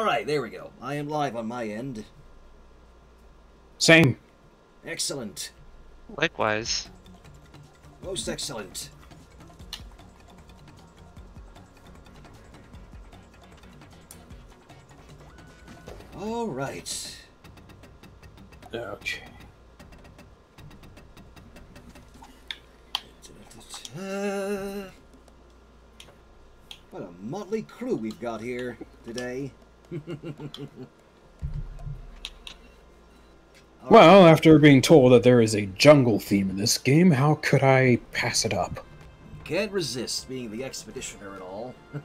All right, there we go. I am live on my end. Same. Excellent. Likewise. Most excellent. All right. Okay. Uh, what a motley crew we've got here today. Well, after being told that there is a jungle theme in this game, how could I pass it up? Can't resist being the expeditioner and all.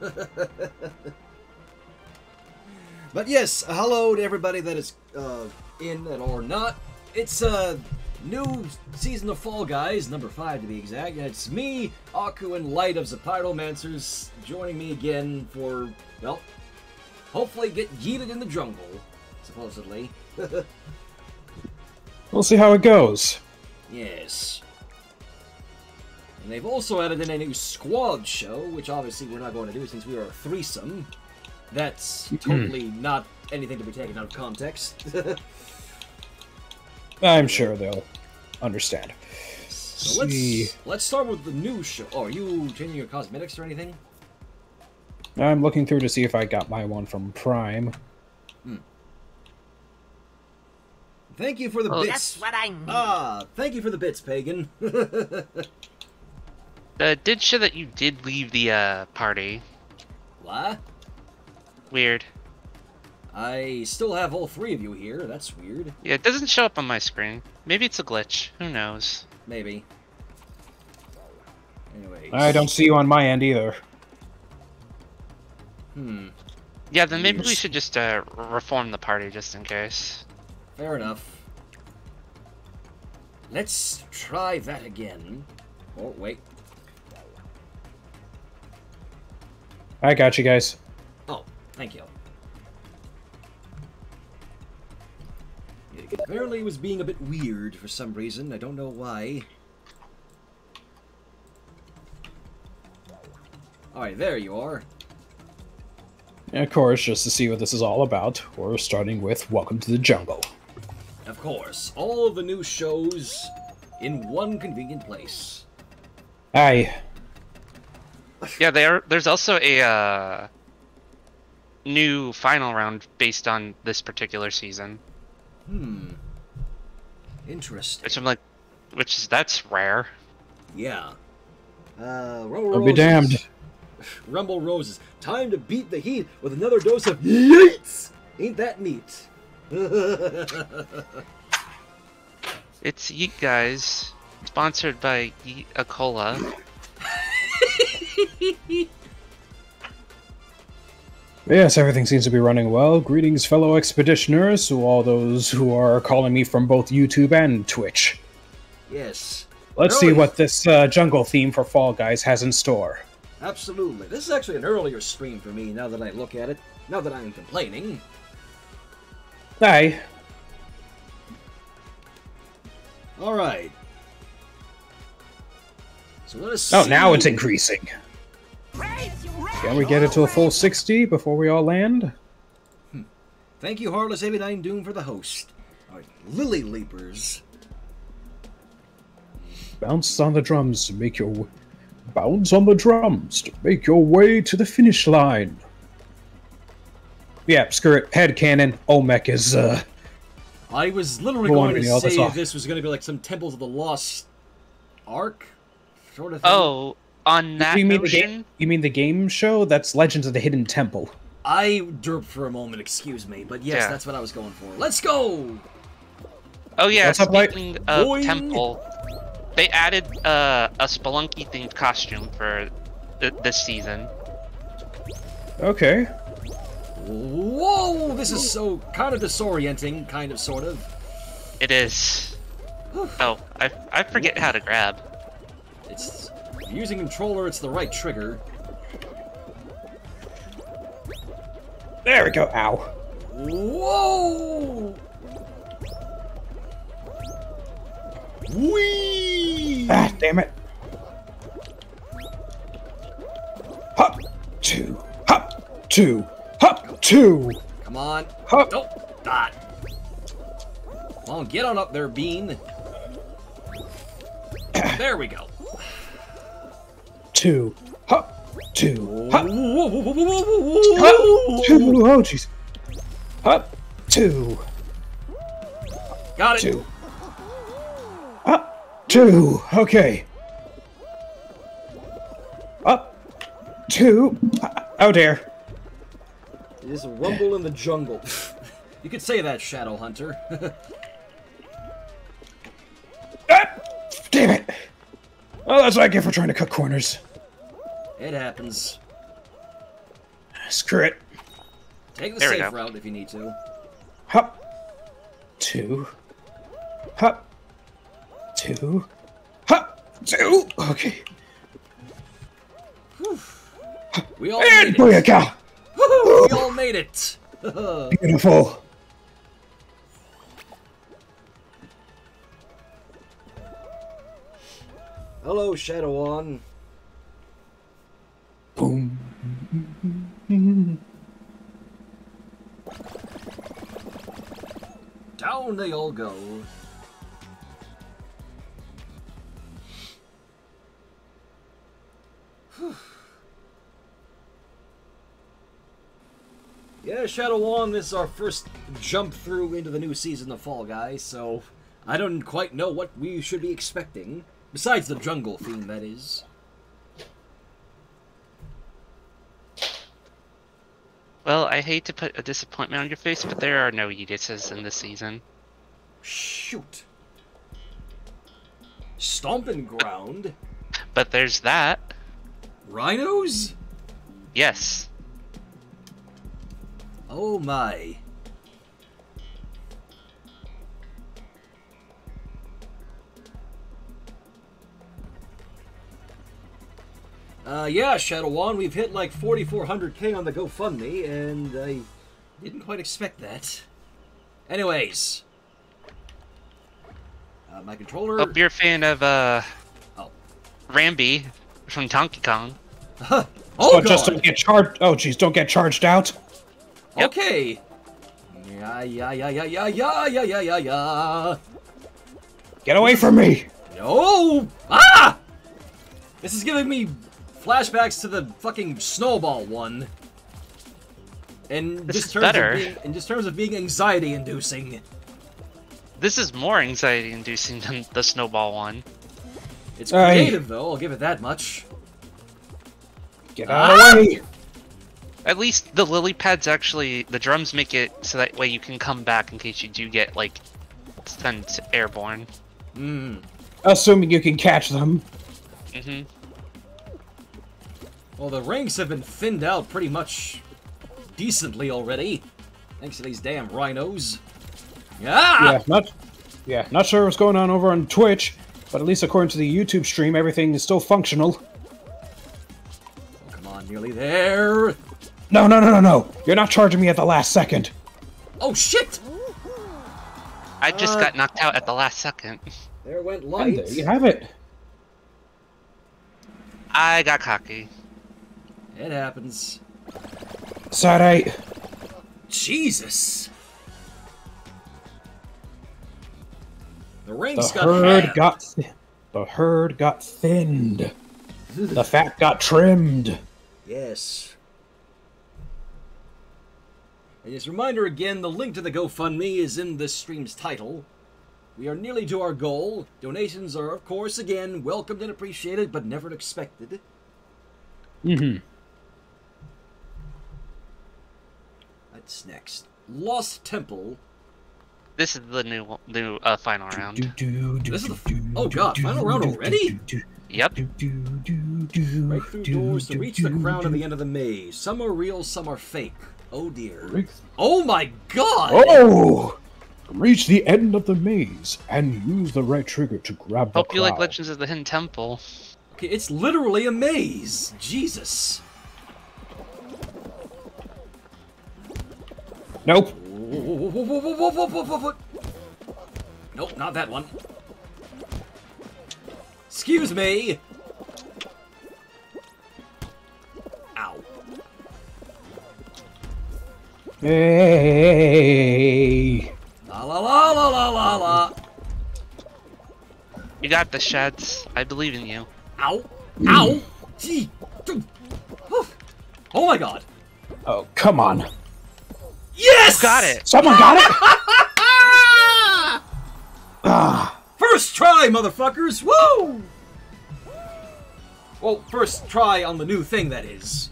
but yes, hello to everybody that is uh, in and or not. It's a uh, new season of Fall Guys, number five to be exact. It's me, Aku, and Light of the Pyromancers joining me again for, well, hopefully get yeeted in the jungle, supposedly. We'll see how it goes. Yes. And they've also added in a new squad show, which obviously we're not going to do since we are a threesome. That's mm-hmm. totally not anything to be taken out of context. I'm sure they'll understand. so let's let's start with the new show. Oh, are you changing your cosmetics or anything? I'm looking through to see if I got my one from Prime. Thank you for the Oh, bits. That's what I need. Ah, thank you for the bits, Pagan. Uh, did show that you did leave the uh, party. what? Weird. I still have all three of you here. That's weird. Yeah, it doesn't show up on my screen. Maybe it's a glitch. Who knows? Maybe. Anyways. I don't see you on my end either. Hmm. Yeah, then maybe we should just uh, reform the party just in case. Fair enough. Let's try that again. Oh, wait. I got you guys. Oh, thank you. It apparently was being a bit weird for some reason. I don't know why. Alright, there you are. And of course, just to see what this is all about, we're starting with Welcome to the Jungle. Of course, all of the new shows in one convenient place. Aye. Yeah, there. There's also a uh, new final round based on this particular season, Hmm. Interesting. which I'm like, which is that's rare. Yeah. Uh, Rumble I'll be Roses. damned. Rumble Roses. Time to beat the heat with another dose of yeets! Ain't that neat? It's Yeet Guys, sponsored by Yeet a Cola. Yes, everything seems to be running well. Greetings, fellow expeditioners, to all those who are calling me from both YouTube and Twitch. yes. Let's see what this uh, jungle theme for Fall Guys has in store. Absolutely. This is actually an earlier stream for me now that I look at it. Now that I'm complaining. Aye. Alright. So let us Oh, now it's increasing. Raise, raise. Can we get it to a full 60 before we all land? Hmm. Thank you, Heartless 89 Doom, for the host. Alright, Lily Leapers. Bounce on the drums to make your w- bounce on the drums to make your way to the finish line. Yeah, screw it. Head canon. Olmec is uh I was literally going to say all. this was going to be like some Temples of the Lost Ark sort of thing. Oh, on that you mean the game you mean the game show? That's Legends of the Hidden Temple. I derped for a moment, excuse me, but yes, Yeah. that's what I was going for. Let's go! oh yeah, What's up, Light? of Boing. temple, they added uh, a Spelunky themed costume for th- this season. Okay. Whoa! This is so kind of disorienting, kind of, sort of. It is. Oh, I I forget how to grab. It's using controller. It's the right trigger. There we go. Ow. Whoa! Whee! Ah, damn it. Hop, two, hop, two, hop, two. Come on. Hop. Don't. Come on, get on up there, Bean. there we go. Two. hop, Two. Hup. Whoa. Hup. Two. Oh, jeez. Hop, Two. Got it. Two. Up. Two. Okay. Up. Two. Oh dear. It is a rumble in the jungle. you could say that, Shadow Hunter. Ah, damn it. Oh, that's what I get for trying to cut corners. it happens. Screw it. Take the There safe route if you need to. Hop. Two. Hup. Two. Hup. Two. Okay. We all And made it. booyaka! Woohoo, we all made it. Beautiful. Hello, Shadow On. Boom. Down they all go. Yeah, Shadow On, this is our first jump through into the new season of Fall Guys, so I don't quite know what we should be expecting. Besides the jungle theme, that is. Well, I hate to put a disappointment on your face, but there are no Ediths in this season. Shoot. Stomping ground. But there's that. Rhinos? Yes. Oh my. Uh, yeah, Shadow One, we've hit like 4,400k on the GoFundMe, and I didn't quite expect that. Anyways. Uh, my controller. Hope you're a fan of, uh, Oh. Rambi from Donkey Kong. oh, Oh, just God. don't get charged. Oh, jeez, don't get charged out. Yep. Okay. Yeah, yeah, yeah, yeah, yeah, yeah, yeah, yeah, yeah, yeah. Get away from me. No! Ah! This is giving me flashbacks to the fucking snowball one. And This just is terms better. of being, in just terms of being anxiety inducing. This is more anxiety inducing than the snowball one. It's Aye. creative though, I'll give it that much. Get out of the way. At least the lily pads actually, the drums make it so that way you can come back in case you do get, like, sent airborne. Hmm. Assuming you can catch them. hmm Well, the ranks have been thinned out pretty much decently already. Thanks to these damn rhinos. Ah! Yeah, not. Yeah, not sure what's going on over on Twitch, but at least according to the YouTube stream, everything is still functional. Oh, come on, nearly there. No, no, no, no, no. You're not charging me at the last second. Oh shit! I just Uh, got knocked out at the last second. There went And light. there you have it. I got cocky. It happens. Side eye. Jesus. The The got herd hammed. got. Th- the herd got thinned. The fat got trimmed. Yes. And just a reminder again, the link to the GoFundMe is in this stream's title. We are nearly to our goal. Donations are, of course, again, welcomed and appreciated, but never expected. Mm-hmm. That's next. Lost Temple. This is the new new uh, final round. This is the- oh god, final round already? Yep. Break through doors to reach the crown at the end of the maze. Some are real, some are fake. Oh dear. Oh my god! Oh! Reach the end of the maze and use the right trigger to grab the Hope you like. Legends of the Hidden Temple. Okay, it's literally a maze. Jesus. Nope. Nope, not that one. Excuse me. Ow. Hey. La la la la la la la. You got the sheds. I believe in you. Ow. Ow. Gee. Oh my god. Oh, come on. Yes! Got it. Someone got it? ah. First try, motherfuckers! Woo! Well, first try on the new thing, that is.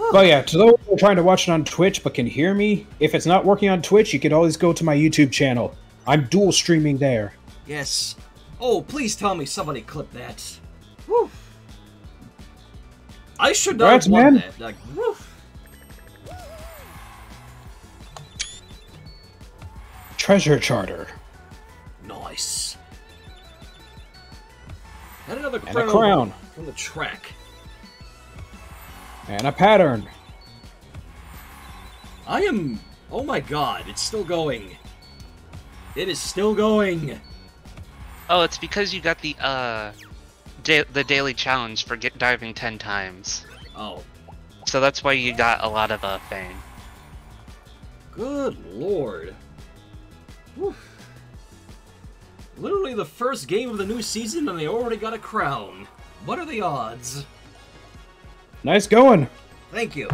Oh yeah, to those who are trying to watch it on Twitch but can hear me, if it's not working on Twitch, you can always go to my YouTube channel. I'm dual streaming there. Yes. Oh, please tell me somebody clipped that. Woo. I should not Congrats, have man. that. Like, woo. Treasure Charter. Nice. And another And a crown, crown. from the track. And a pattern. I am. Oh my god, it's still going. It is still going. Oh, it's because you got the uh, da- the daily challenge for get diving ten times. Oh, So that's why you got a lot of uh, fame. good lord. Whew. Literally the first game of the new season, and they already got a crown. What are the odds? Nice going. Thank you.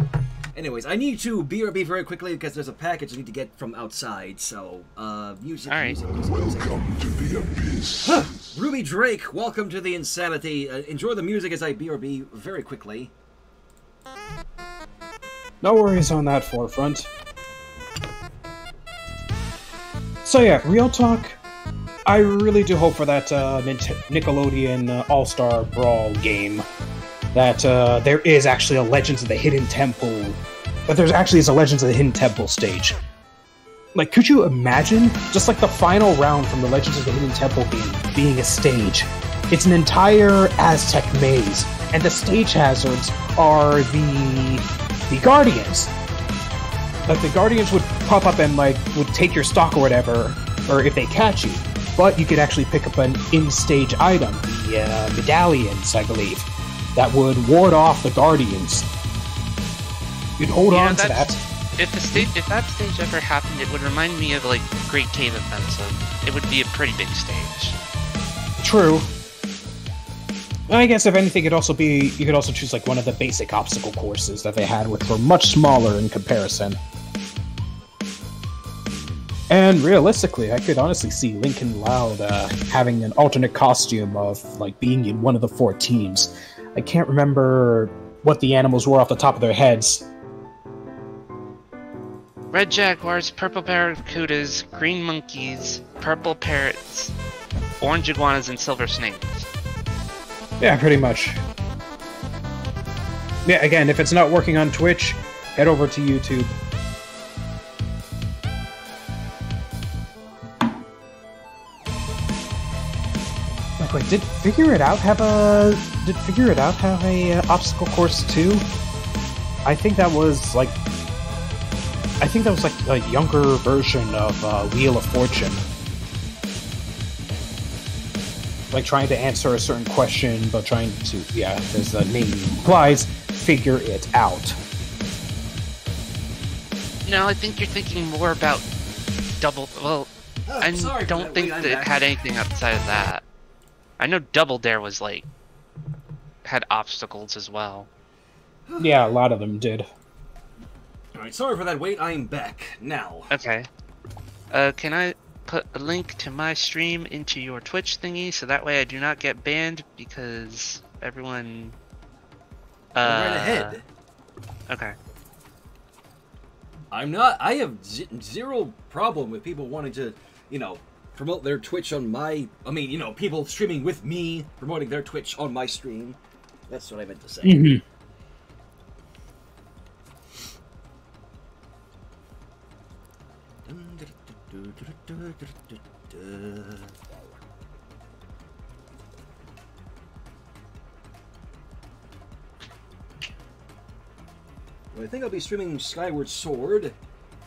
Anyways, I need to BRB very quickly because there's a package I need to get from outside. So, uh, music, All right. music, music, music. Welcome to the abyss. Ruby Drake, welcome to the insanity. Uh, enjoy the music as I BRB very quickly. No worries on that forefront. So yeah, real talk. I really do hope for that uh, Nickelodeon uh, All Star Brawl game that uh, there is actually a Legends of the Hidden Temple. That there's actually is a Legends of the Hidden Temple stage. Like, could you imagine just like the final round from the Legends of the Hidden Temple game being a stage? It's an entire Aztec maze, and the stage hazards are the the Guardians. Like the Guardians would pop up and like would take your stock or whatever, or if they catch you. But you could actually pick up an in-stage item, the uh, medallions, I believe, that would ward off the Guardians. You'd hold Yeah, on to that. If the stage, if that stage ever happened, it would remind me of like Great Cave Offensive. It would be a pretty big stage. True. I guess if anything, it'd also be you could also choose like one of the basic obstacle courses that they had, which were much smaller in comparison. And realistically, I could honestly see Lincoln Loud uh, having an alternate costume of like being in one of the four teams. I can't remember what the animals were off the top of their heads. Red jaguars, purple barracudas, green monkeys, purple parrots, orange iguanas, and silver snakes. Yeah, pretty much. Yeah, again, if it's not working on Twitch, head over to YouTube. Wait, did Figure It Out have a... Did Figure It Out have a uh, obstacle course too? I think that was, like... I think that was, like, a younger version of uh, Wheel of Fortune like trying to answer a certain question, but trying to, yeah, as the name implies, figure it out. No, I think you're thinking more about double. Well, Oh, I sorry don't think that it had anything outside of that. I know Double Dare was like had obstacles as well. Yeah, a lot of them did. Alright, sorry for that wait, I am back. Now. Okay. Uh, can I put a link to my stream into your Twitch thingy so that way I do not get banned because everyone. Go Uh, right ahead. Okay. I'm not. I have z- zero problem with people wanting to, you know, promote their Twitch on my. I mean, you know, people streaming with me promoting their Twitch on my stream. That's what I meant to say. Mm-hmm. Well, I think I'll be streaming Skyward Sword.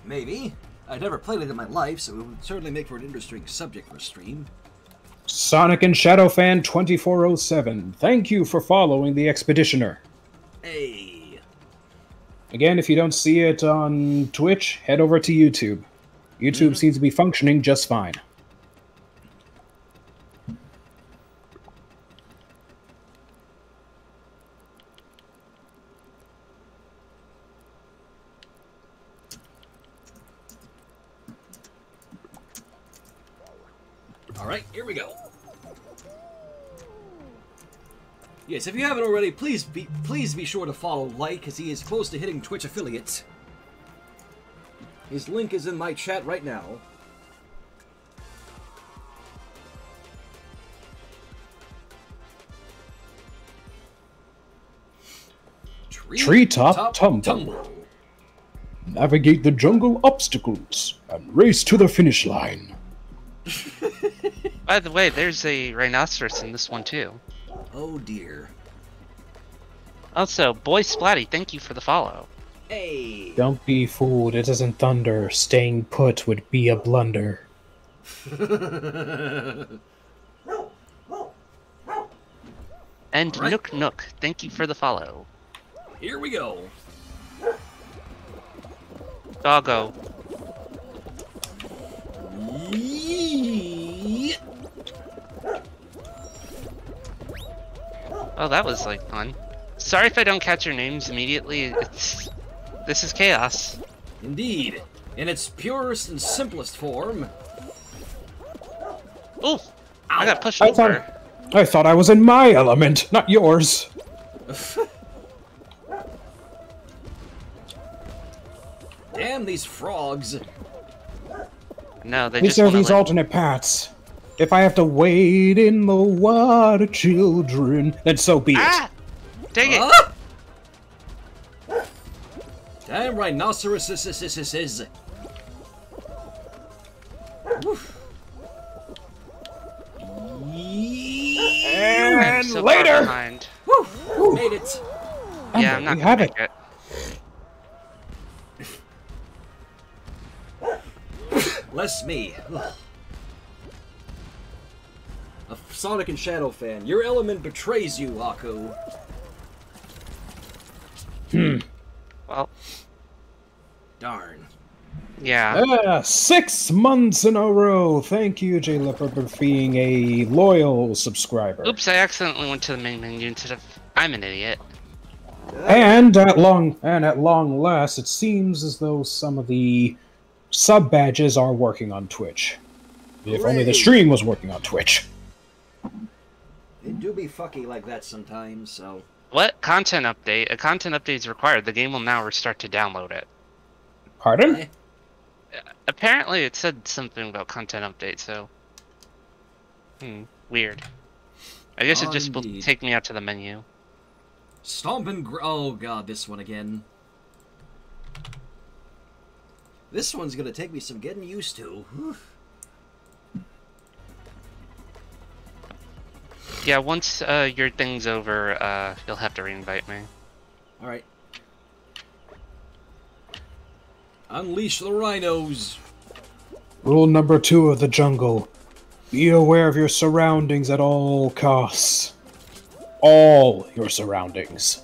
Maybe. I've never played it in my life, so it would certainly make for an interesting subject for a stream. Sonic and Shadowfan 2407, thank you for following the Expeditioner. Hey. Again, if you don't see it on Twitch, head over to YouTube. YouTube mm-hmm. seems to be functioning just fine. All right, here we go. Yes, if you haven't already, please be please be sure to follow Light, because he is close to hitting Twitch affiliates. His link is in my chat right now. Treetop tumble. Navigate the jungle obstacles and race to the finish line. By the way, there's a rhinoceros in this one too. Oh dear. Also, Boy Splatty, thank you for the follow. Hey. Don't be fooled, it isn't thunder. Staying put would be a blunder. And Alright. Nook Nook, thank you for the follow. Here we go. Doggo. Yee- Oh, that was like fun. Sorry if I don't catch your names immediately. It's this is chaos. Indeed. In its purest and simplest form. Ooh, I got pushed I over. thought, I thought I was in my element, not yours. Damn these frogs. No, they These just are want these to. alternate paths. If I have to wade in the water, children, then so be it. Ah! Dang it! Huh? Damn rhinoceroses. Woof. Yee- I'm And so later, behind. Woo! Made it. Yeah, I'm not gonna make it. it. Less me. Ugh. A Sonic and Shadow fan. Your element betrays you, Aku. Hmm. Well, Darn. yeah. Ah, six months in a row. Thank you, J Leopard, for being a loyal subscriber. Oops, I accidentally went to the main menu instead of. I'm an idiot. And at long and at long last, it seems as though some of the sub badges are working on Twitch. If only the stream was working on Twitch. It do be fucky like that sometimes, so. What content update? A content update is required. The game will now restart to download it. Pardon? Eh, Apparently, it said something about content update. So, hmm, weird. I guess it just will take me out to the menu. Stompin' gr- Oh god, this one again. This one's gonna take me some getting used to. Yeah, once uh, your thing's over, uh, you'll have to reinvite me. Alright. Unleash the rhinos! Rule number two of the jungle. Be aware of your surroundings at all costs. All your surroundings.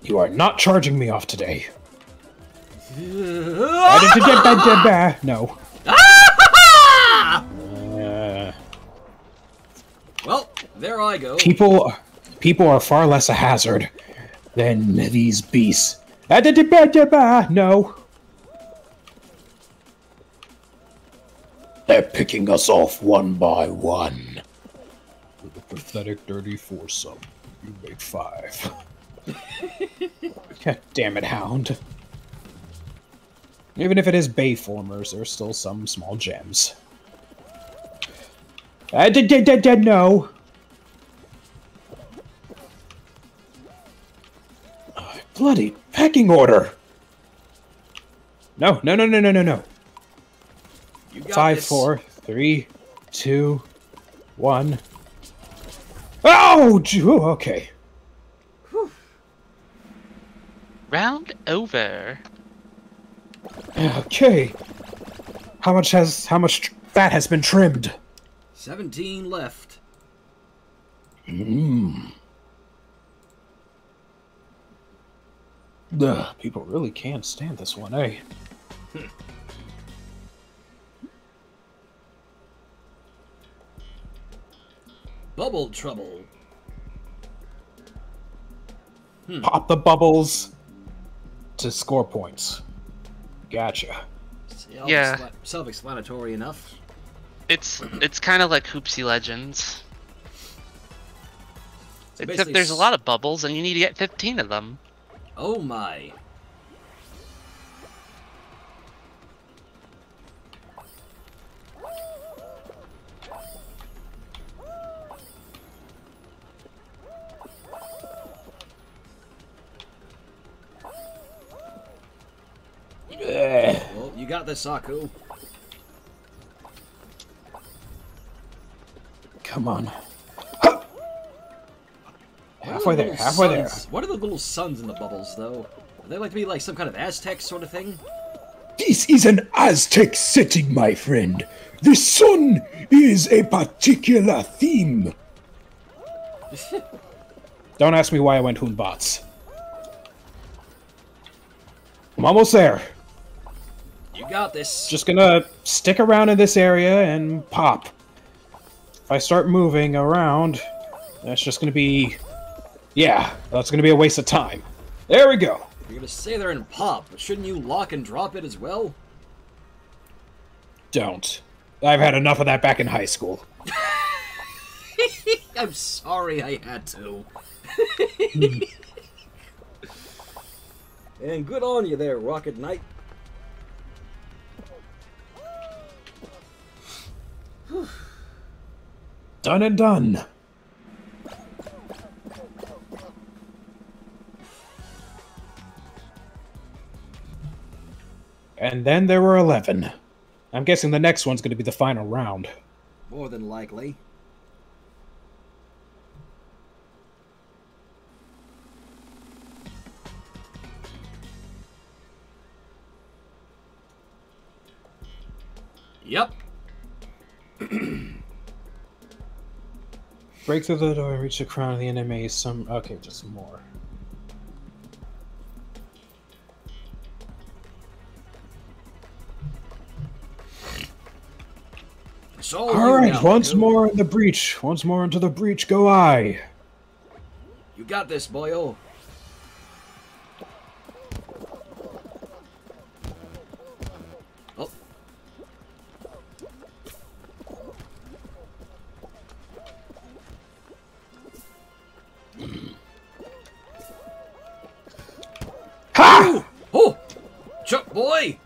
You are not charging me off today. No. There I go. people, people are far less a hazard than these beasts. No. They're picking us off one by one. With a pathetic dirty foursome, you make five. God damn it, Hound. Even if it is Bayformers, there's still some small gems. I did, did, did, did, no. Bloody pecking order. No, no, no, no, no, no, no. You got Five, this. four, three, two, one. Oh, okay. Round over. Okay. How much has how much fat has been trimmed? 17 left. Mm-hmm. Ugh, people really can't stand this one, eh? Bubble trouble. Pop the bubbles to score points. Gotcha. Yeah. Self-explanatory enough. It's it's kind of like Hoopsie Legends. So Except there's a lot of bubbles and you need to get 15 of them. Oh my. Well, you got this, Saku. Come on. What are Halfway the there, little halfway there. What are the little suns in the bubbles, though? Are they like to be like some kind of Aztec sort of thing? This is an Aztec setting, my friend. The sun is a particular theme. Don't ask me why I went Hoonbots. I'm almost there. You got this. Just gonna stick around in this area and pop. If I start moving around, that's just gonna be. Yeah, that's gonna be a waste of time. There we go. You're gonna stay there and pop, but shouldn't you lock and drop it as well? Don't. I've had enough of that back in high school. I'm sorry I had to. and good on you there, Rocket Knight. Done and done. And then there were 11. I'm guessing the next one's going to be the final round. More than likely. Yep. Break through the door, and reach the crown of the enemy. Some. Okay, just more. So Alright, once more in the breach. Once more into the breach go I. You got this, boyo. Oh. Ha! Oh! Chuck boy!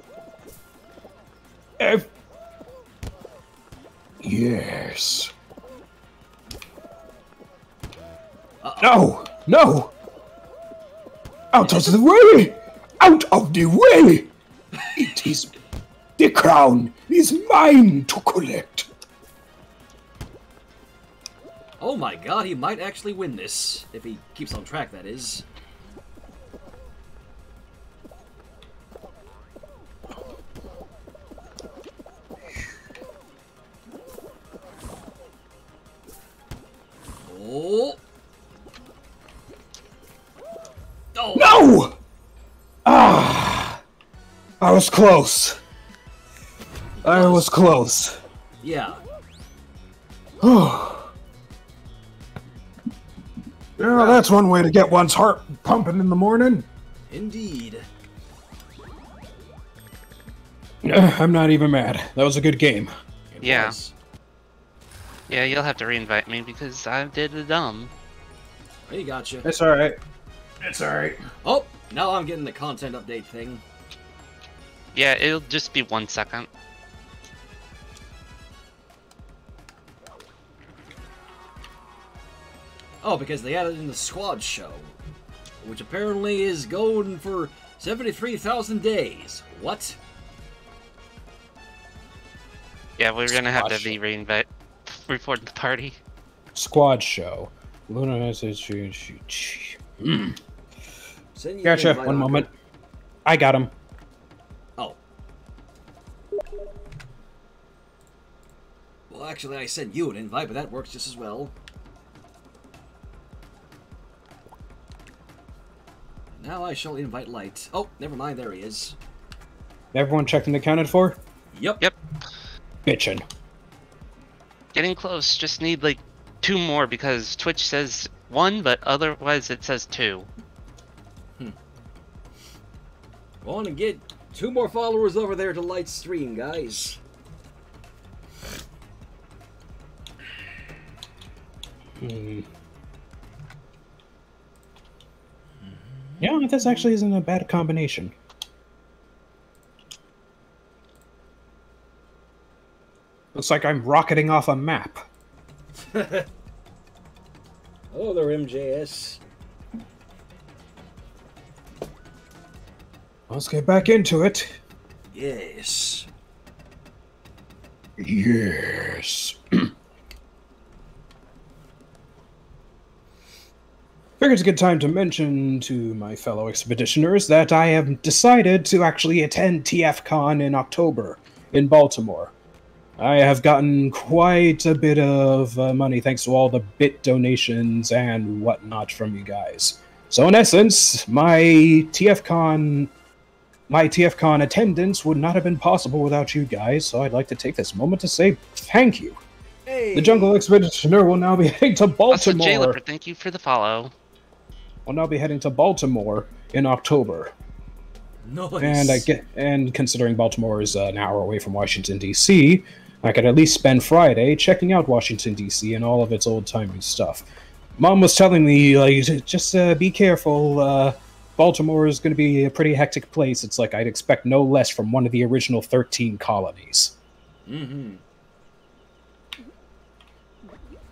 If Yes. no! No! Out of the way! Out of the way! It is. The crown is mine to collect. Oh my god, he might actually win this. If he keeps on track, that is. Oh. Oh. No! Ah! I was close. I was close. Yeah. yeah, that's one way to get one's heart pumping in the morning. Indeed. I'm not even mad. That was a good game. It Yeah. was. Yeah, you'll have to reinvite me because I did the dumb. He got you. It's alright. It's alright. Oh, now I'm getting the content update thing. Yeah, it'll just be one second. Oh, because they added in the squad show, which apparently is going for 73,000 days. What? Yeah, we're gonna have to Squash. be reinvite report the party. Squad show. Luna message. Send you an Gotcha. One moment. I got him. Oh. Well, actually, I sent you an invite, but that works just as well. Now I shall invite Light. Oh, never mind. There he is. Everyone checked and accounted for? Yep. Yep. Bitchin'. Getting close. Just need like two more because Twitch says one, but otherwise it says two. Go on and get two more followers over there to light stream, guys. Hmm. Yeah, this actually isn't a bad combination. Looks like I'm rocketing off a map. Hello there, MJS. Let's get back into it. Yes. Yes. Figure it's a good time to mention to my fellow expeditioners that I have decided to actually attend TFCon in October in Baltimore. I have gotten quite a bit of uh, money thanks to all the bit donations and whatnot from you guys. So, in essence, my TFCon my TFCon attendance would not have been possible without you guys, so I'd like to take this moment to say thank you. Hey. The Jungle Expeditioner will now be heading to Also, Baltimore. Jay Lipper, thank you for the follow. Will now be heading to Baltimore in October, Nice. and I get and considering Baltimore is uh, an hour away from Washington D.C., I could at least spend Friday checking out Washington D.C. and all of its old timey stuff. Mom was telling me like just uh, be careful. Uh, Baltimore is going to be a pretty hectic place. It's like I'd expect no less from one of the original thirteen colonies. Mm-hmm.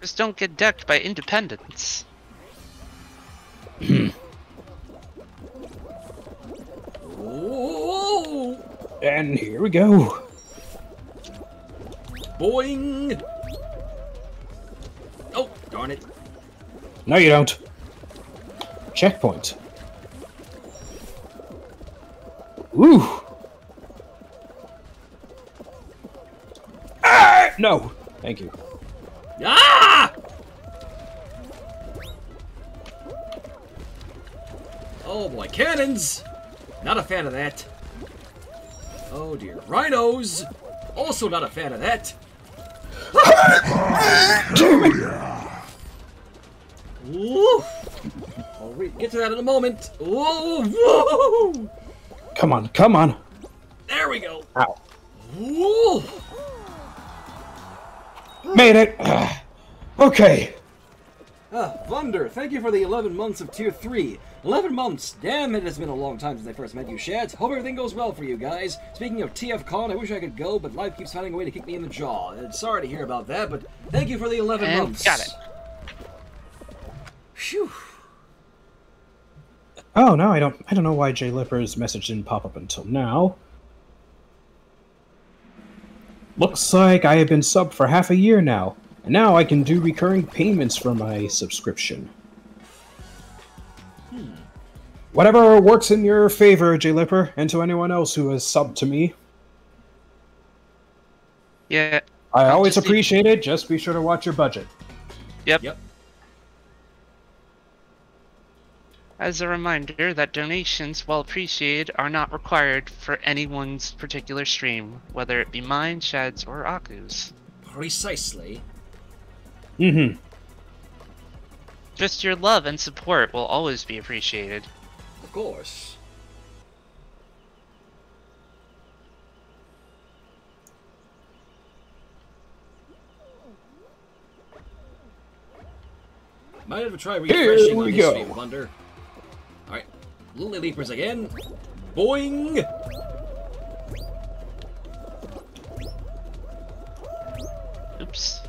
Just don't get decked by independence. And here we go. Boing. Oh, darn it. No, you don't. Checkpoint. Ooh. Ah! No. Thank you. Ah! Oh boy, cannons! Not a fan of that. Oh dear. Rhinos! Also not a fan of that. Woo! I'll get to that in a moment. Whoa, whoa! Come on, come on. There we go. Ow. Woo! Made it. Okay. Ah, Thunder, thank you for the 11 months of Tier 3. 11 months! Damn, it has been a long time since I first met you, Shads. Hope everything goes well for you guys. Speaking of TFCon, I wish I could go, but life keeps finding a way to kick me in the jaw. Uh, sorry to hear about that, but thank you for the 11 And months. got it. Phew. Oh no, I don't. I don't know why Jay Lipper's message didn't pop up until now. Looks like I have been sub for half a year now, and now I can do recurring payments for my subscription. Whatever works in your favor, J Lipper, and to anyone else who has subbed to me. Yeah. I I'll always just need- appreciate it. Just be sure to watch your budget. Yep. Yep. As a reminder that donations, while appreciated, are not required for anyone's particular stream, whether it be mine, Shad's, or Aku's. Precisely. Mm-hmm. Just your love and support will always be appreciated. Of course. Might have to try Here refreshing on we History go. of Thunder. Alright. Lily Leapers again. Boing! Oops.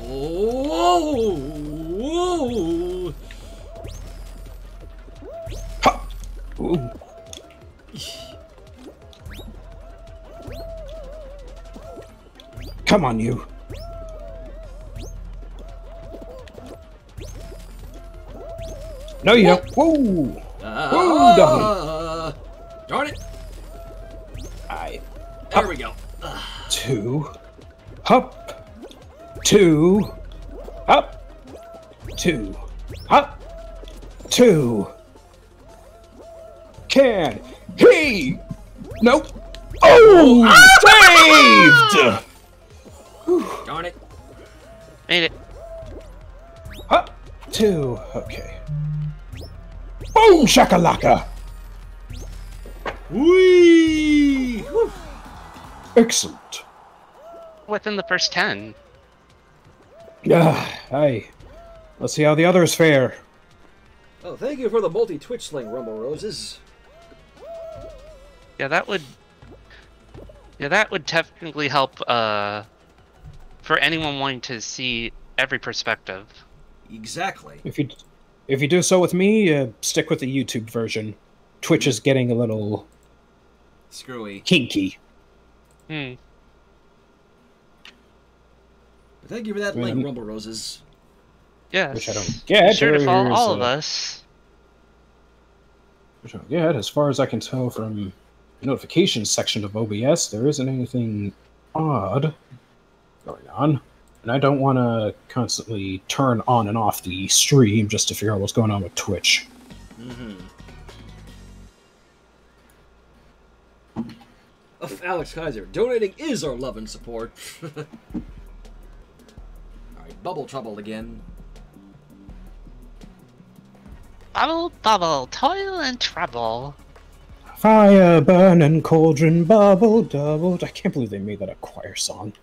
Oh! Come on, you. No, you don't. Whoa! Ah, darn it! I There we go. two, Up. two, Up. two, Up. two. Okay. Boom shakalaka! Whee! Whew. Excellent. Within the first 10. Yeah, aye. Let's see how the others fare. Oh, thank you for the multi Twitch sling, Rumble Roses. Yeah, that would. Yeah, that would technically help uh, for anyone wanting to see every perspective. Exactly. If you if you do so with me, uh, stick with the YouTube version. Twitch is getting a little Screwy. kinky. Hmm. But thank you for that Well, link, I'm- Rumble Roses. Yes. Which I don't Be get. sure to follow all of us. Which I don't get. As far as I can tell from the notifications section of OBS, there isn't anything odd going on. And I don't want to constantly turn on and off the stream just to figure out what's going on with Twitch. Mm-hmm. Of Alex Kaiser, donating is our love and support. Alright, bubble trouble again. Bubble, bubble, toil and trouble. Fire burn, and cauldron bubble double. I can't believe they made that a choir song.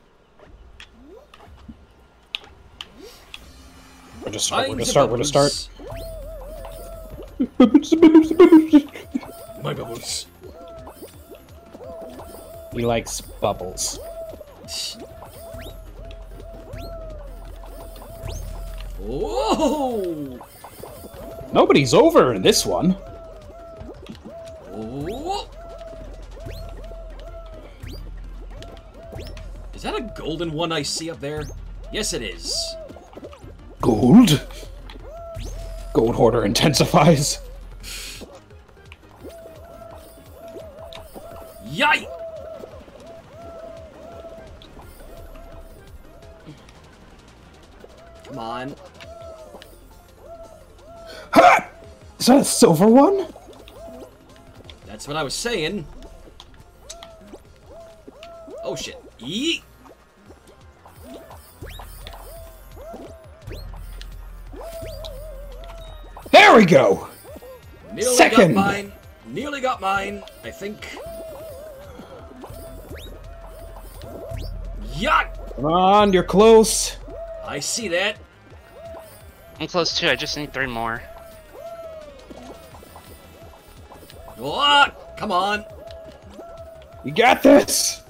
We're just start. We're Find to start. We're to start. My bubbles. He likes bubbles. Whoa! Nobody's over in this one. Whoa! Is that a golden one I see up there? Yes, it is. Gold. Gold hoarder intensifies. Yike! Come on. Ha! Is that a silver one? That's what I was saying. Oh shit. Yeet! There we go. Nearly Second. got mine. Nearly got mine, I think. Yuck! Come on, you're close. I see that. I'm close too. I just need three more. What? Come on. You got this.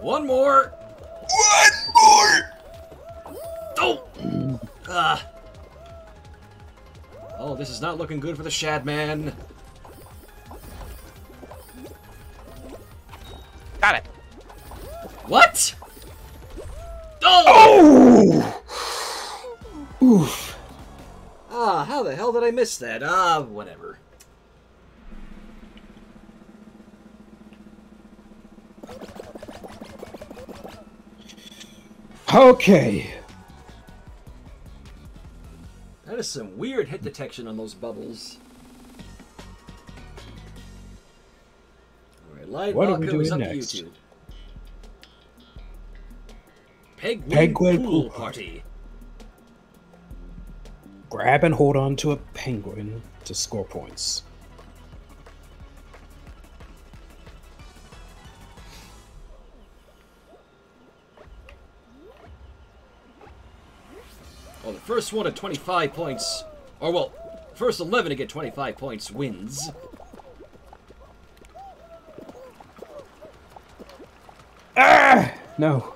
One more. One more! Oh! Ah. Oh, this is not looking good for the Shad Man. Got it. What? Oh! Oh! Oof. Ah, how the hell did I miss that? Ah, whatever. Okay. Is some weird hit detection on those bubbles. Alright, Light What are we doing to next? YouTube. Pegwin Pegwin Pool Pool Party. Grab and hold on to a penguin to score points. First one at 25 points, or well, first 11 to get 25 points wins. Ah! No.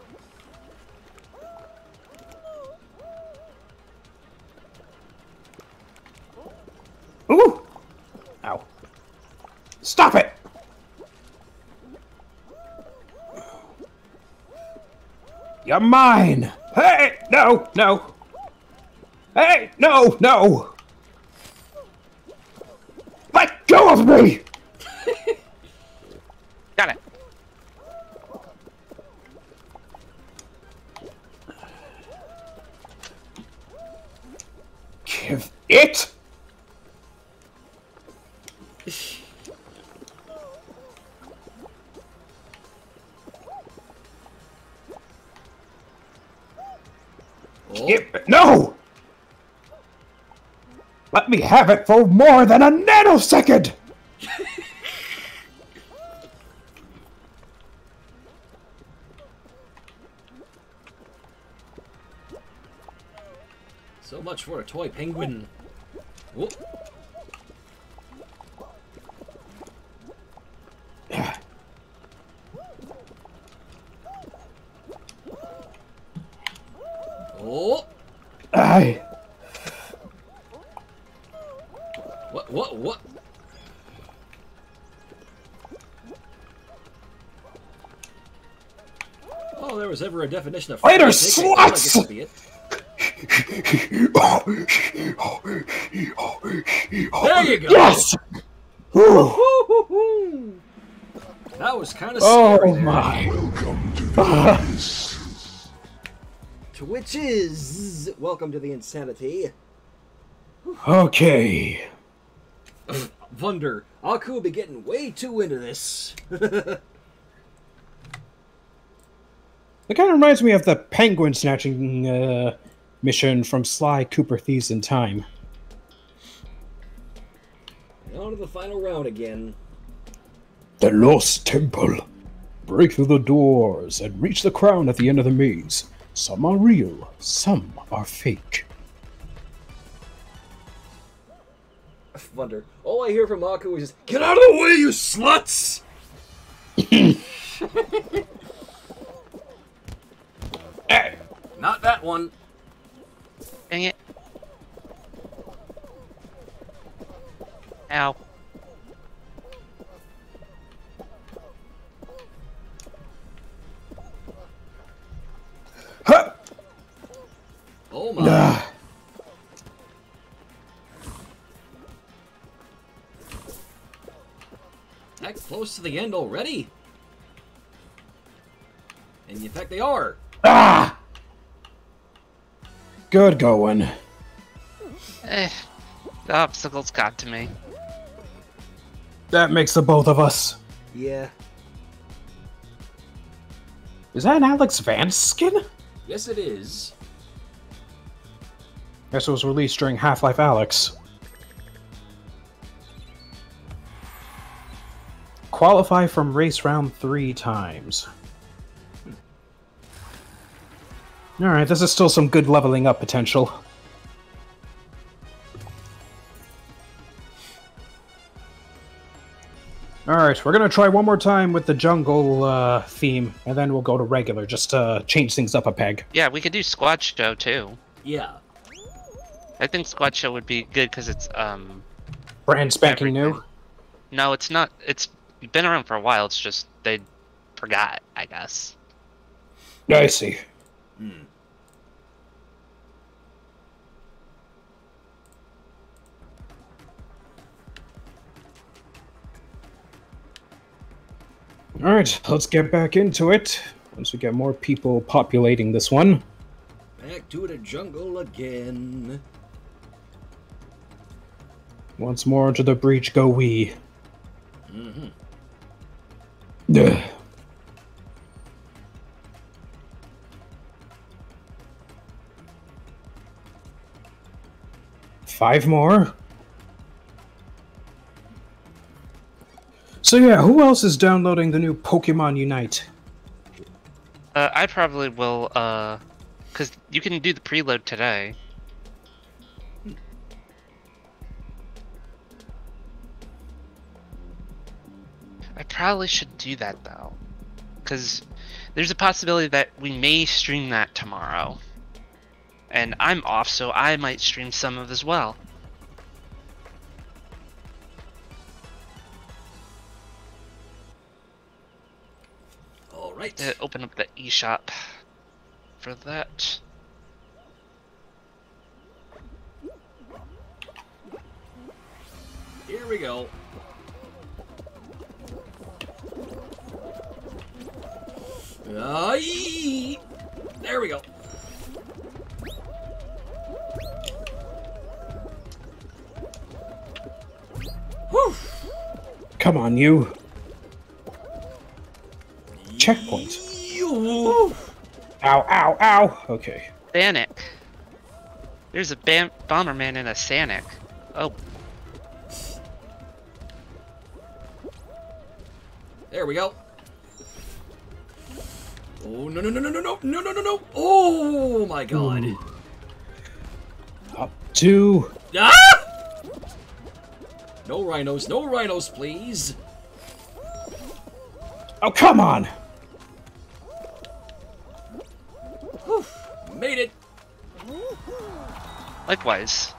Ooh! Ow. Stop it! You're mine! Hey! No! No! Hey! No! No! Let go of me! Have it for more than a nanosecond! so much for a toy penguin. Ever a definition of Later, frantic. I guess sluts! that'd. There you go. Yes! That was kind of Oh scary. there. my. Which is welcome to the insanity. Okay. Wonder, Aku will be getting way too into this. It kind of reminds me of the penguin snatching uh, mission from Sly Cooper Thieves in Time. On to the final round again. The Lost Temple. Break through the doors and reach the crown at the end of the maze. Some are real, some are fake. Wonder. All I hear from Aku is just, Get out of the way, you sluts! Eh, Not that one. Dang it. Ow. huh. Oh my. Ah, That close to the end already? And in fact, they are. ah! Good going. Eh. The obstacles got to me. That makes the both of us. Yeah. Is that an Alyx Vance skin? Yes, it is. Guess it was released during Half Life Alyx. Qualify from race round three times. Alright, this is still some good leveling up potential. Alright, we're gonna try one more time with the jungle uh, theme, and then we'll go to regular, just to change things up a peg. Yeah, we could do Squad Show too. Yeah. I think Squad Show would be good because it's um. Brand spanking new. No, it's not. It's been around for a while. It's just they forgot, I guess. I see. Hmm. Alright, let's get back into it. Once we get more people populating this one. Back to the jungle again. Once more to the breach go we. Mm-hmm. Ugh. Five more. So yeah, who else is downloading the new Pokemon Unite? Uh, I probably will. Uh, because you can do the preload today. I probably should do that though, because there's a possibility that we may stream that tomorrow, and I'm off, so I might stream some of as well. All right. To open up the eShop for that. Here we go. Aye. There we go. Whew. come on, you. Checkpoint. You. Ow, ow, ow. Okay. Sanic. There's a bam- Bomberman and a Sanic. Oh, There we go. Oh no no no no no no no no no no! Oh my god! Ooh. Up two. Ah! No rhinos, no rhinos, please. Oh, come on. Whew. Made it. likewise.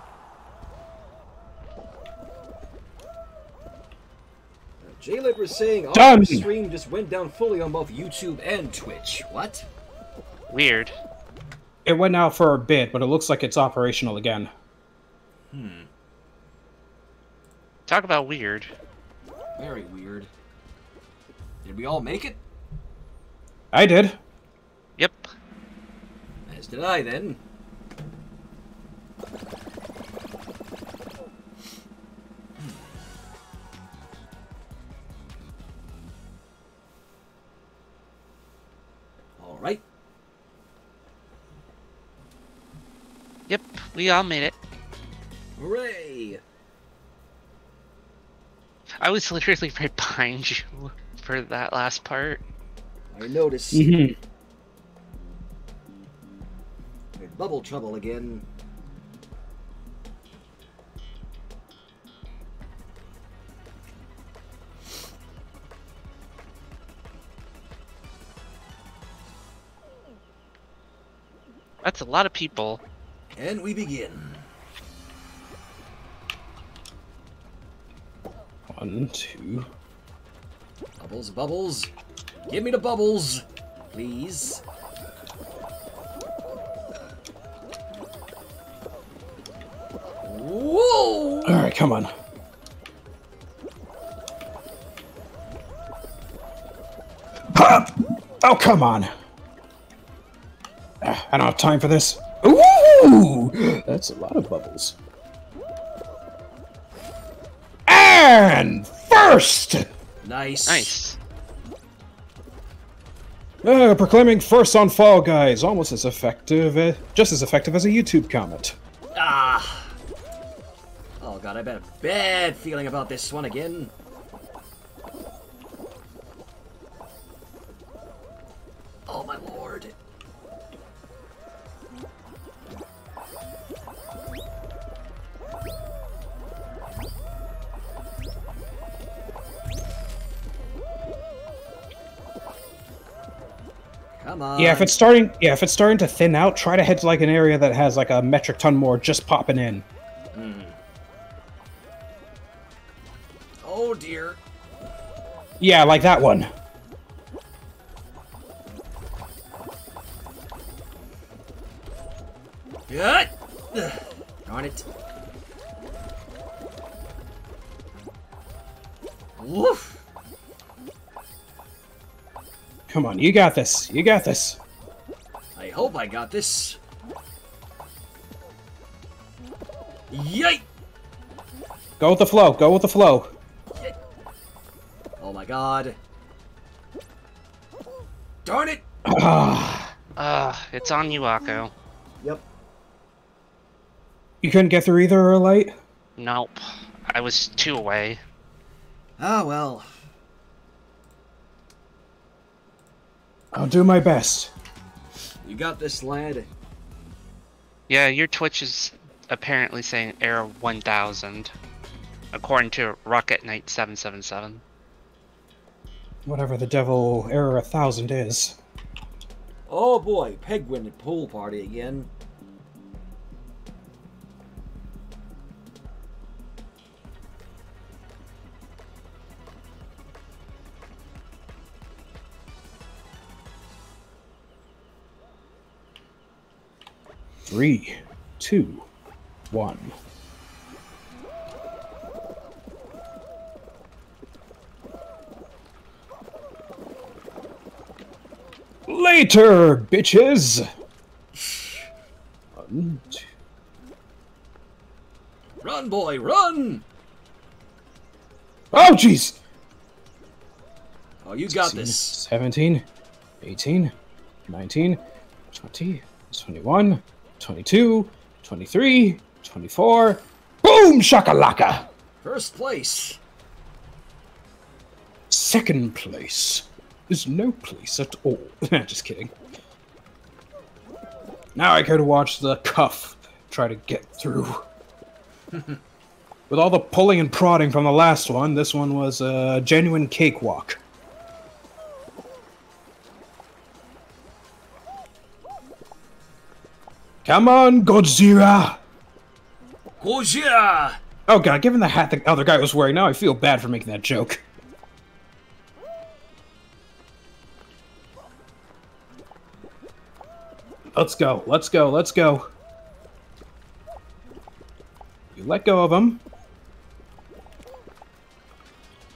J-Lip is saying our stream just went down fully on both YouTube and Twitch. What? Weird. It went out for a bit, but it looks like it's operational again. Hmm. Talk about weird. Very weird. Did we all make it? I did. Yep. As did I then. Hmm. All right. Yep. We all made it. Hooray! I was literally right behind you for that last part. I noticed. Mm-hmm. Bubble trouble again. That's a lot of people. And we begin. One, two. Bubbles, bubbles. Give me the bubbles, please. Whoa! All right, come on. Oh, come on. Ah, I don't have time for this. Ooh! That's a lot of bubbles. And first! Nice. Nice. Uh, proclaiming first on Fall Guys, almost as effective, uh, just as effective as a YouTube comment. Ah. Oh god, I bet a bad feeling about this one again. If it's starting, yeah, if it's starting to thin out, try to head to like an area that has like a metric ton more just popping in. Hmm. Oh dear. Yeah, like that one. Good. Darn it. Woof. Come on, you got this. You got this. I hope I got this. Yike! Go with the flow. Go with the flow. Oh my god. Darn it! Ah, Uh, it's on you, Aku. Yep. you couldn't get through either, or light. Nope. I was two away. Ah well. I'll do my best. You got this, lad. Yeah, your Twitch is apparently saying error 1000, according to Rocket Knight 777. Whatever the devil error thousand is. Oh boy, Penguin pool party again. Three, two, one. Later, bitches! One, two. Run, boy, run! Oh, jeez! Oh, you got 16, this. 17, 18, 19, 20, 21, 22, 23, 24. Boom shakalaka! First place. Second place is no place at all. Just kidding. Now I care to watch the cuff try to get through. With all the pulling and prodding from the last one, this one was a genuine cakewalk. Come on, Godzilla! Gojira! Oh god, given the hat the other guy was wearing, now I feel bad for making that joke. Let's go, let's go, let's go. You let go of him.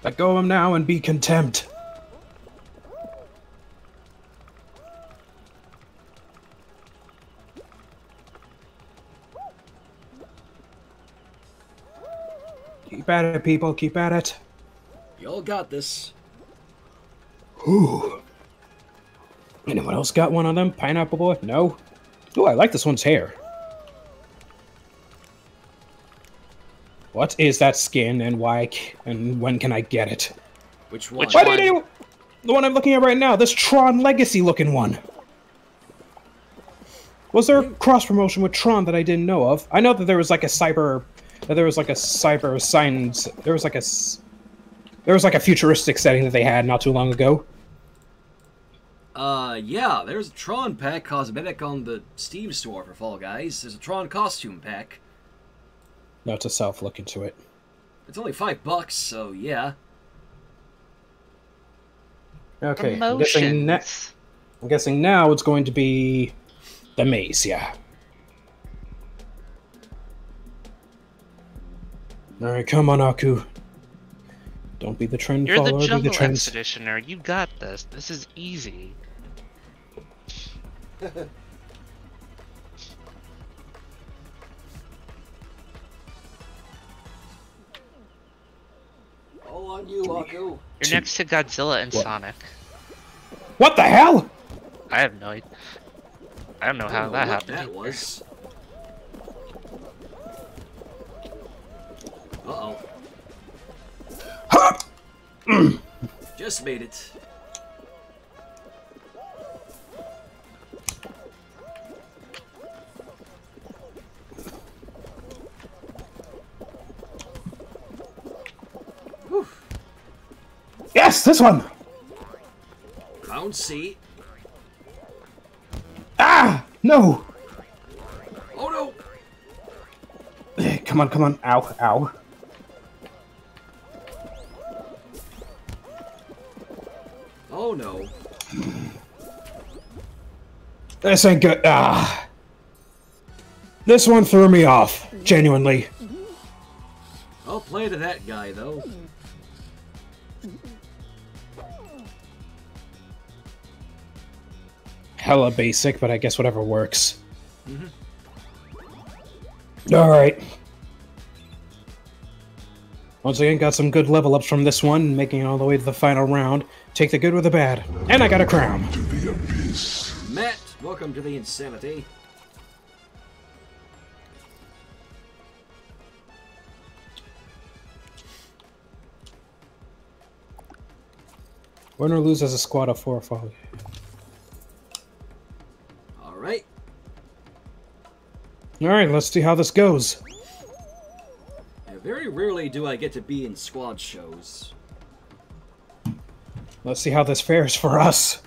Let go of him now and be content. Keep at it, people, keep at it. Y'all got this. Ooh. Anyone else got one of them? Pineapple boy? No? Ooh, I like this one's hair. What is that skin and why and when can I get it? Which one? Which Why one? did you the one I'm looking at right now, this Tron Legacy looking one. Was there a cross promotion with Tron that I didn't know of? I know that there was like a cyber that there was like a cyber science there was like a s- there was like a futuristic setting that they had not too long ago. Uh, yeah, there's a Tron pack cosmetic on the Steam store for Fall Guys. There's a Tron costume pack. Note to self, look into it. It's only five bucks, so yeah. Okay, I'm guessing, ne- Emotions. I'm guessing now it's going to be the maze, yeah. Alright, come on, Aku. Don't be the trend You're the follower, be the jungle trends. expeditioner. You got this. This is easy. All on you, Aku. You're next to Godzilla and What? Sonic. What the hell? I have no idea. I don't know how don't know that what happened. that either. was. Uh oh. Just made it. Whew. Yes, this one! Round C. Ah! No! Oh no! Come on, come on. Ow, ow. Oh no. This ain't good. Ah. This one threw me off, genuinely. I'll play to that guy though. Hella basic, but I guess whatever works. Alright. Once again, got some good level ups from this one, making it all the way to the final round. Take the good with the bad. And I got a crown. Matt, welcome to the insanity. Win or lose as a squad of four or five. Alright. Alright, let's see how this goes. Yeah, very rarely do I get to be in squad shows. Let's see how this fares for us.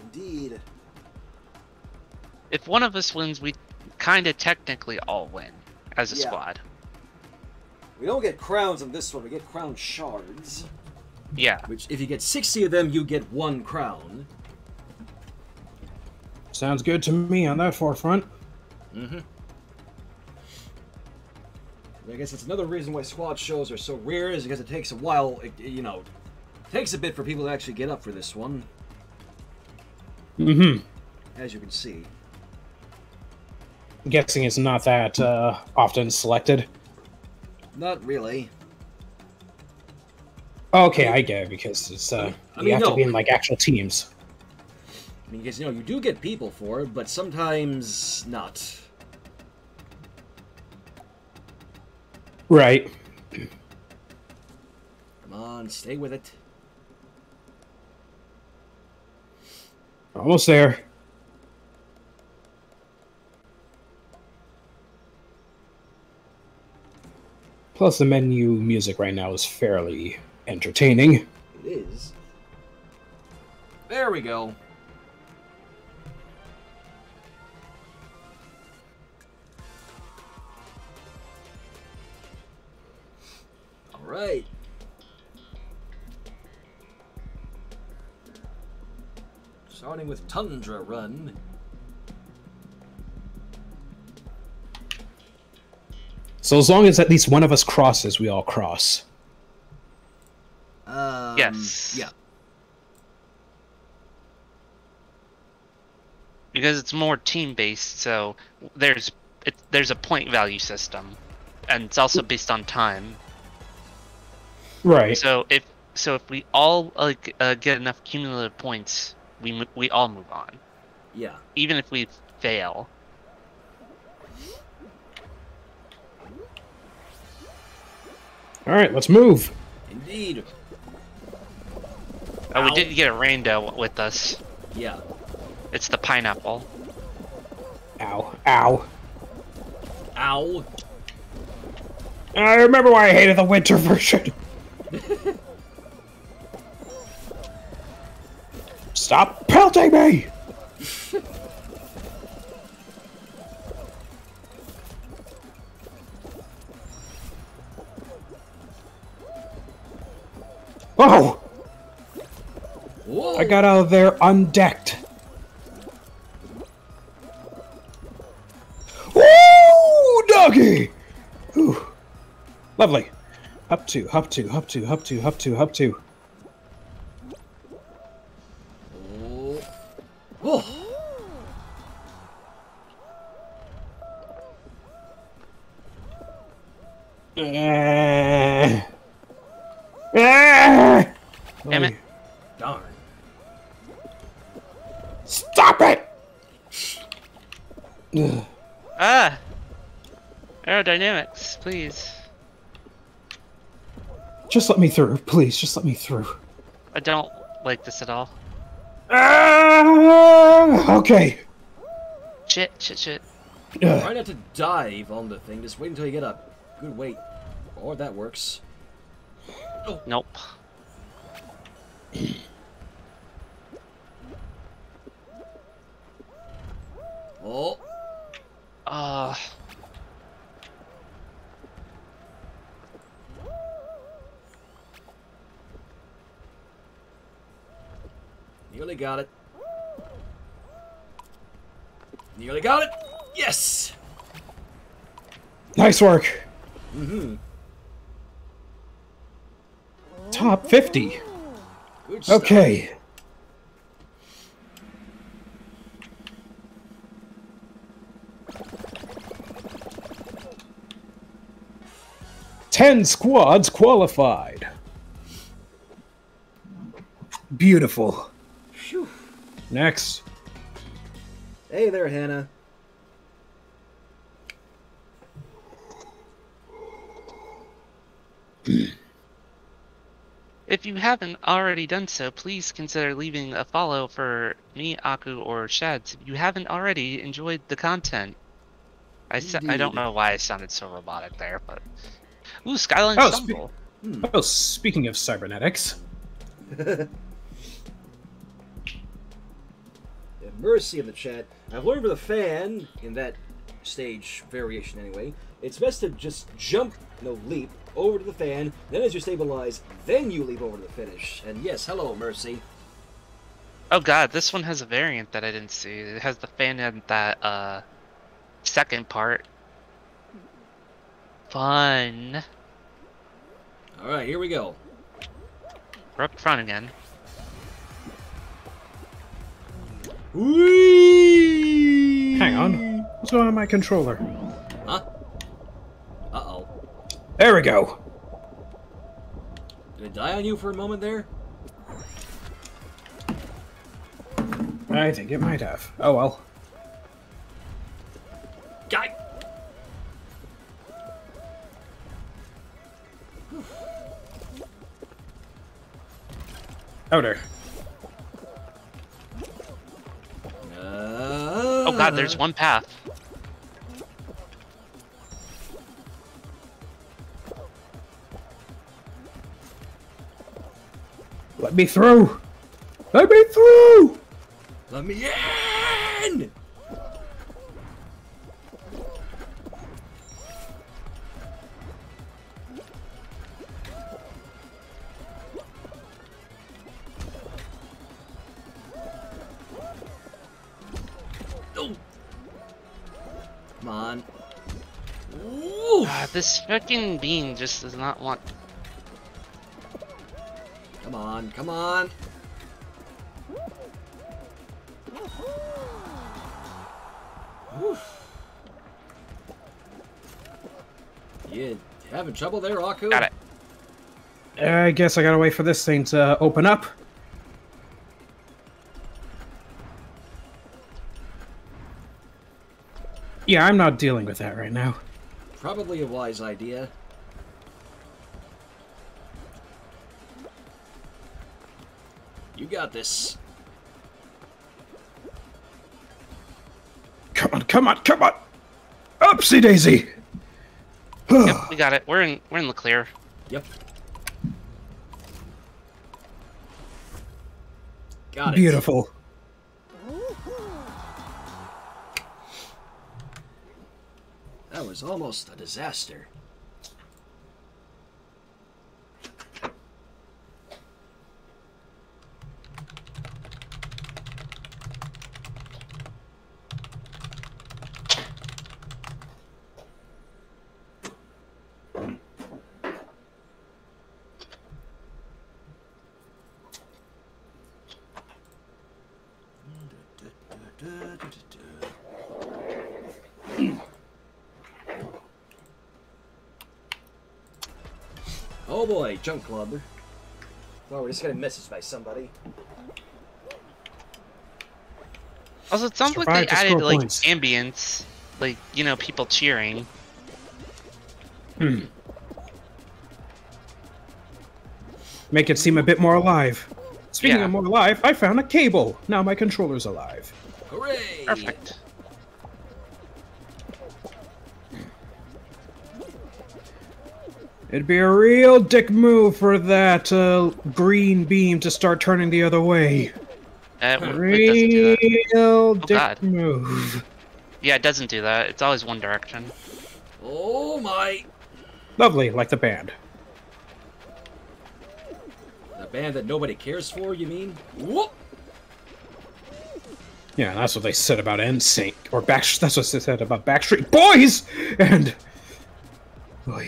Indeed. If one of us wins, we kind of technically all win as a Yeah. squad. We don't get crowns on this one, we get crown shards. Yeah. Which, if you get 60 of them, you get one crown. Sounds good to me on that forefront. Mm-hmm. I guess that's another reason why squad shows are so rare, is because it takes a while, you know, takes a bit for people to actually get up for this one, Mm-hmm. as you can see. Guessing it's not that uh, often selected. Not really. Okay, I get it because it's uh, I you have no. to be in like actual teams. I mean, because you know you do get people for it, but sometimes not. Right. Come on, stay with it. Almost there. Plus, the menu music right now is fairly entertaining. It is. There we go. All right. Starting with Tundra Run. So as long as at least one of us crosses, we all cross. Um, Yes. Yeah. because it's more team based. So there's it, there's a point value system, and it's also based on time. Right. So if so if we all like uh, get enough cumulative points, we we all move on, Yeah. even if we fail. All right, let's move. Indeed. Oh, we Ow. did get a rando with us. Yeah. It's the pineapple. Ow. Ow. Ow. I remember why I hated the winter version. Stop pelting me! Oh! Whoa. I got out of there undecked. Woo! Doggy! Ooh. Lovely. Up two, up two, up two, up two, up two, up two. Oh. Oh. Damn it. Darn. Stop it! Ugh. Ah! Aerodynamics, please. Just let me through, please. Just let me through. I don't like this at all. Ah, okay. Shit, shit, shit. Ugh. Try not to dive on the thing. Just wait until you get a good weight. Or that works. Nope. Oh. Uh, Nearly got it. Nearly got it. Yes. Nice work. Mm-hmm. Top 50. Good stuff. Okay. Ten squads qualified. Beautiful. Phew. Next. Hey there, Hannah. if you haven't already done so, please consider leaving a follow for me, Aku, or Shads. If you haven't already enjoyed the content, I, sa- I don't know why I sounded so robotic there, but ooh, Skyline Oh, spe- Stumble. Hmm. Oh, speaking of cybernetics, mercy in the chat. I've learned with a fan, in that stage variation anyway, it's best to just jump, no leap, over to the fan, then as you stabilize, then you leap over to the finish. And yes, hello, Mercy. Oh god, this one has a variant that I didn't see. It has the fan in that uh second part. Fun. Alright, here we go. We're up front again. Whee! hang on. What's going on with my controller? Huh? Uh-oh. There we go. Did it die on you for a moment there? I think it might have. Oh well. Guy. Oh, Outer. Uh, Oh god, there's one path. Let me through! Let me through! Let me in! On. Ooh. Ah, this fucking bean just does not want. Come on, come on. Whew. You having trouble there, Aku? Got it. I guess I gotta wait for this thing to open up. Yeah, I'm not dealing with that right now. Probably a wise idea. You got this. Come on, come on, come on! Upsy daisy! Yep, we got it. We're in. We're in the clear. Yep. Got it. Beautiful. That was almost a disaster. Oh boy, Jump Club. Well, we're just getting messaged by somebody. Also, it sounds like they added like points. ambience, like you know, people cheering. Hmm. Make it seem a bit more alive. Speaking Yeah. of more alive, I found a cable. Now my controller's alive. Hooray! Perfect. It'd be a real dick move for that uh, green beam to start turning the other way. Uh, it doesn't do that. Real dick God. move. Yeah, it doesn't do that. It's always one direction. Oh my! Lovely, like the band. The band that nobody cares for, you mean? Whoop! Yeah, that's what they said about NSYNC or Back. That's what they said about Backstreet Boys. And Oh uh,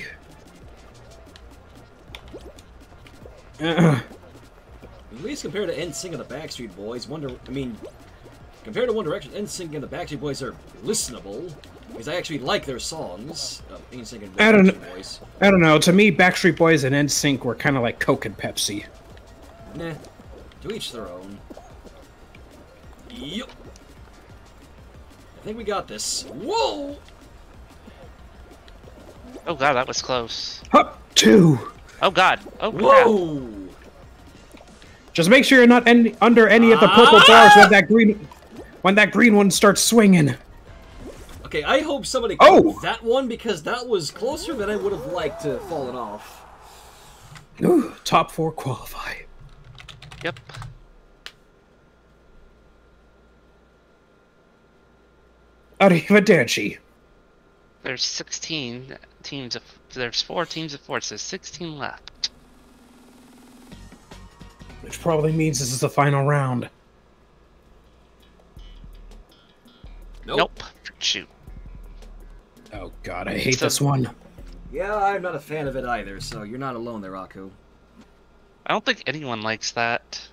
At least compared to NSYNC and the Backstreet Boys, Wonder I mean, compared to One Direction, NSYNC and the Backstreet Boys are listenable because I actually like their songs. Uh, NSYNC and I don't Backstreet Boys. I don't know. To me, Backstreet Boys and NSYNC were kind of like Coke and Pepsi. Nah, to each their own. Yep. I think we got this. Whoa! Oh god, that was close. Up two. Oh god. Oh crap. Whoa! Just make sure you're not any, under any of the purple ah! bars when that green when that green one starts swinging. Okay, I hope somebody Oh! that one because that was closer than I would have liked to have fallen off. Ooh, top four qualify. Yep. Arrivederci. There's 16 teams of. There's four teams of four. So 16 left. Which probably means this is the final round. Nope. Nope. Shoot. Oh god, I hate So- this one. Yeah, I'm not a fan of it either, so you're not alone there, Aku. I don't think anyone likes that.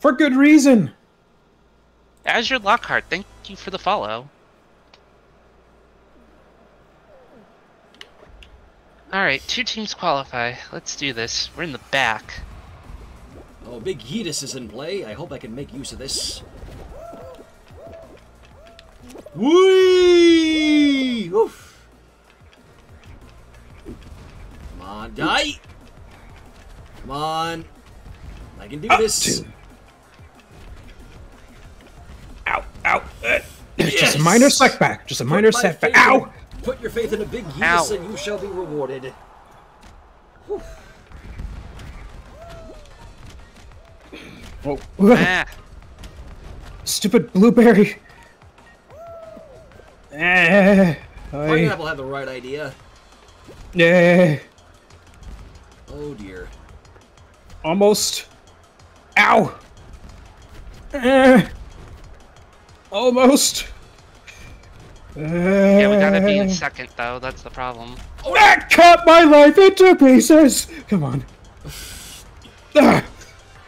For good reason. Azure Lockhart, thank you for the follow. Alright, two teams qualify. Let's do this. We're in the back. Oh, Big Yeetus is in play. I hope I can make use of this. Whee! Oof. Come on, die! Come on. I can do Up this. two. Ow, ow. Uh, Just a minor setback. Just a minor Put my setback. faith Ow! Put your faith in a Big yes and you shall be rewarded. Oh, ah, stupid blueberry. Eh, Pineapple had the right idea. eh, Oh dear. almost. Ow! Eh, almost. Yeah, we gotta be in Eh. second though. That's the problem. That cut my life into pieces! Come on. Ah,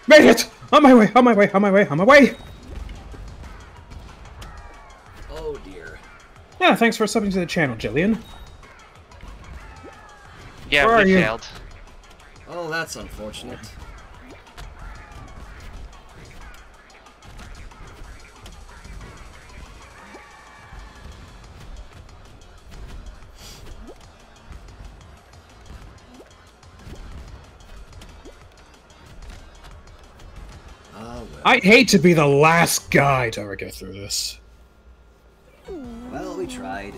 made it! On my way, on my way, on my way, on my way! Oh dear. Yeah, thanks for subbing to the channel, Jillian. Yeah, Where are we you? failed. Oh, that's unfortunate. I'd hate to be the last guy to ever get through this. Well, we tried.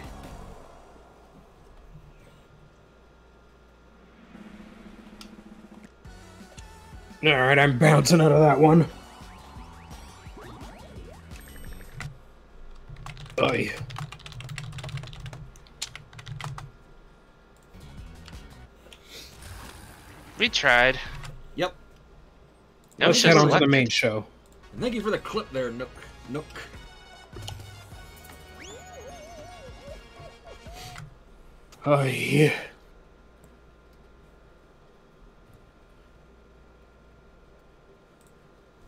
Alright, I'm bouncing out of that one. Oy. We tried. Yep. No, Let's head on to the main show. And thank you for the clip there, Nook. Nook. Oh, yeah.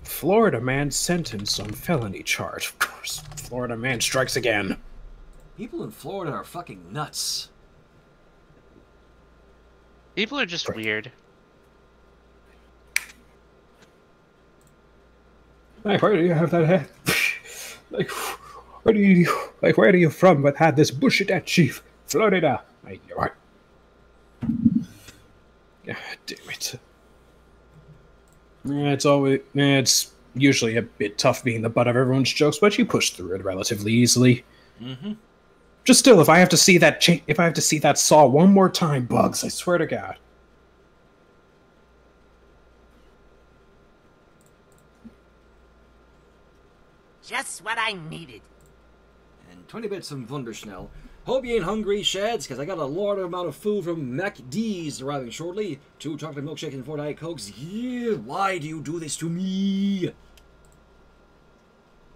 Florida man sentenced on felony charge. Of course, Florida man strikes again. People in Florida are fucking nuts. People are just Right. weird. Like, where do you have that hat? like, where do you, like, where are you from? But had this bushy that chief, Florida. I know it. God damn it. Yeah, it's always, yeah, it's usually a bit tough being the butt of everyone's jokes, but you push through it relatively easily. Mm-hmm. Just still, if I have to see that, cha- if I have to see that saw one more time, bugs, I swear to God. Just what I needed. And 20 bits from Wunderschnell. Hope you ain't hungry, Shads, because I got a large amount of food from MacD's arriving shortly. Two chocolate milkshakes and four Diet Cokes. Yeah, why do you do this to me?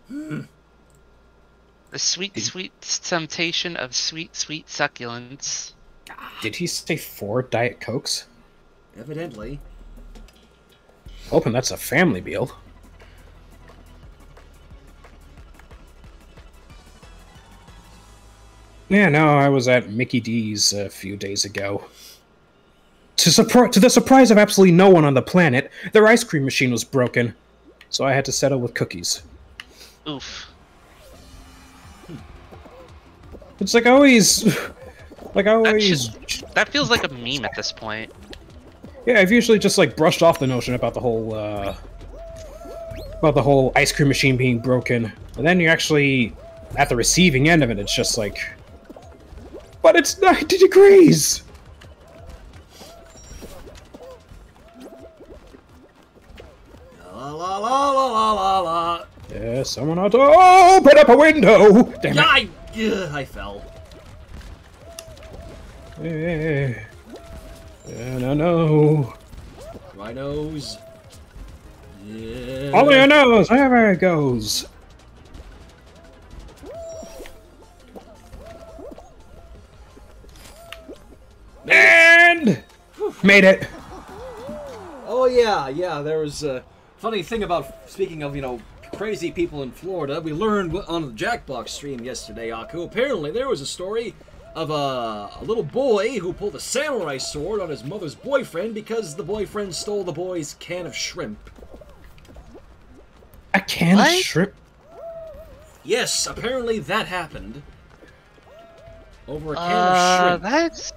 Hmm. The sweet, sweet temptation of sweet, sweet succulence. Did he say four Diet Cokes? Evidently. Hoping that's a family meal. Yeah, no, I was at Mickey D's a few days ago. To, surpri- to the surprise of absolutely no one on the planet, their ice cream machine was broken, so I had to settle with cookies. Oof. It's like always, like That, always. that feels like a meme at this point. Yeah, I've usually just like brushed off the notion about the whole uh about the whole ice cream machine being broken. And then you're actually at the receiving end of it, it's just like But it's 90 degrees! La la la la la la la. Yeah, someone ought to open up a window! Damn Yeah, it. I, ugh, I fell. Yeah. Yeah, no, no. Rhinos. Yeah. All your nose, wherever it goes. And made it. Oh yeah, yeah. There was a funny thing about speaking of you know crazy people in Florida. We learned on the Jackbox stream yesterday, Aku. Apparently, there was a story of a, a little boy who pulled a samurai sword on his mother's boyfriend because the boyfriend stole the boy's can of shrimp. A can What? of shrimp. Yes, apparently that happened. Over a can Uh, of shrimp. that's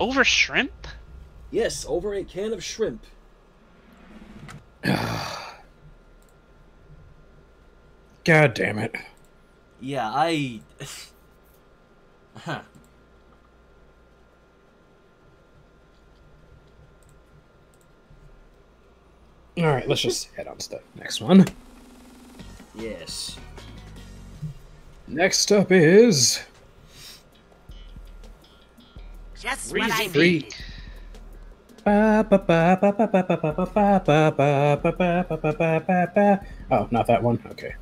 over shrimp. Yes, over a can of shrimp. God damn it. Yeah, I. huh. All right, let's just head on to the next one. Yes. Next up is ba, ba, ba, ba. Oh, not that one. Okay.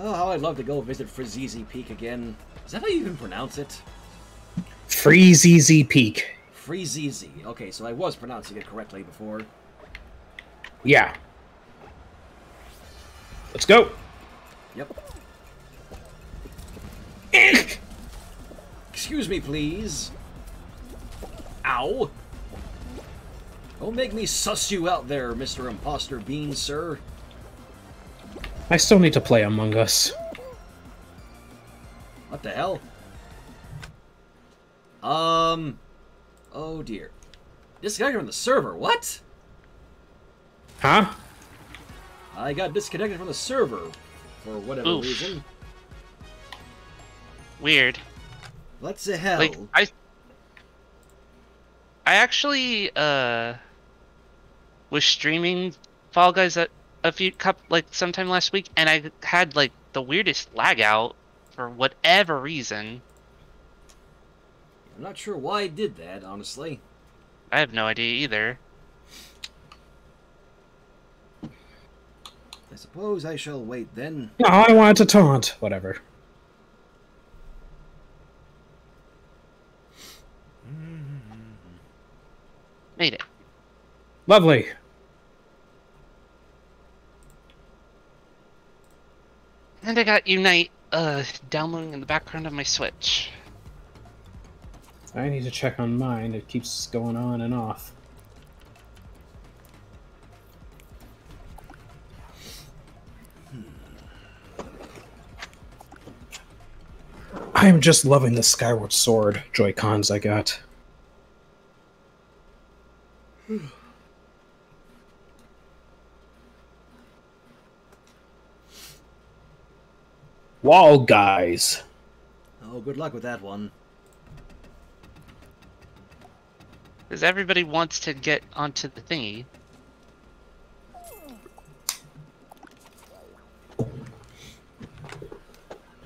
Oh, how I'd love to go visit Frizizi Peak again. Is that how you even pronounce it? Freezy Peak. Frizizi. Okay, so I was pronouncing it correctly before. Yeah. Let's go. Yep. Excuse me, please. Ow. Don't make me suss you out there, Mr. Imposter Bean, sir. I still need to play Among Us. What the hell? Um. Oh dear. Disconnected from the server. What? Huh? I got disconnected from the server for whatever Oof. reason. Weird. What the hell? Like I, I actually uh was streaming Fall Guys a, a few cup like sometime last week, and I had like the weirdest lag out for whatever reason. I'm not sure why I did that, honestly. I have no idea either. I suppose I shall wait then. No, I wanted to taunt. Whatever. Made it. Lovely. And I got Unite uh downloading in the background of my Switch. I need to check on mine. It keeps going on and off. I'm just loving the Skyward Sword Joy Cons I got. Wall guys. Oh, good luck with that one. Because everybody wants to get onto the thingy.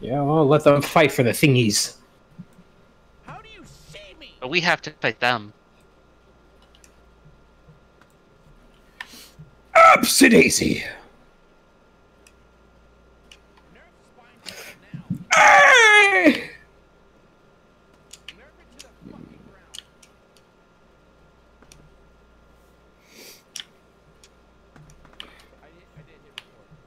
Yeah, well, let them fight for the thingies. How do you see me? But we have to fight them. Upsy daisy. Nerf spine now. Ah! Nerf it to the fucking ground. I did, I did hit record.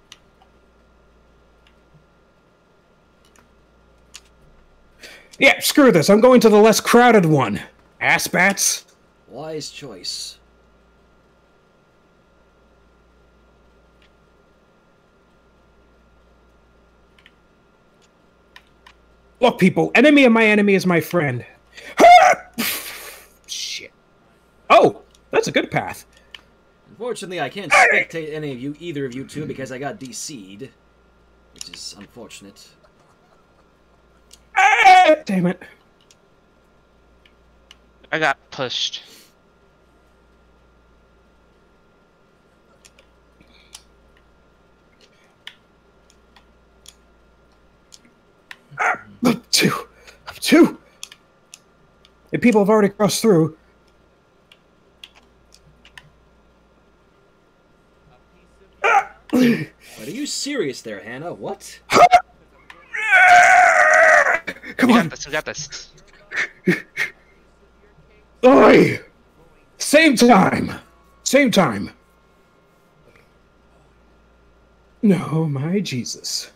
Yeah, screw this. I'm going to the less crowded one. Ass bats. Wise choice. Look, people, enemy of my enemy is my friend. Shit. Oh, that's a good path. Unfortunately, I can't spectate any of you, either of you two, because I got DC'd. Which is unfortunate. Ah, damn it. I got pushed. Up two. Up two. If people have already crossed through. But are you serious there, Hannah? What? Come We on. got this. We got this. Oi! Same time. Same time. No, my Jesus.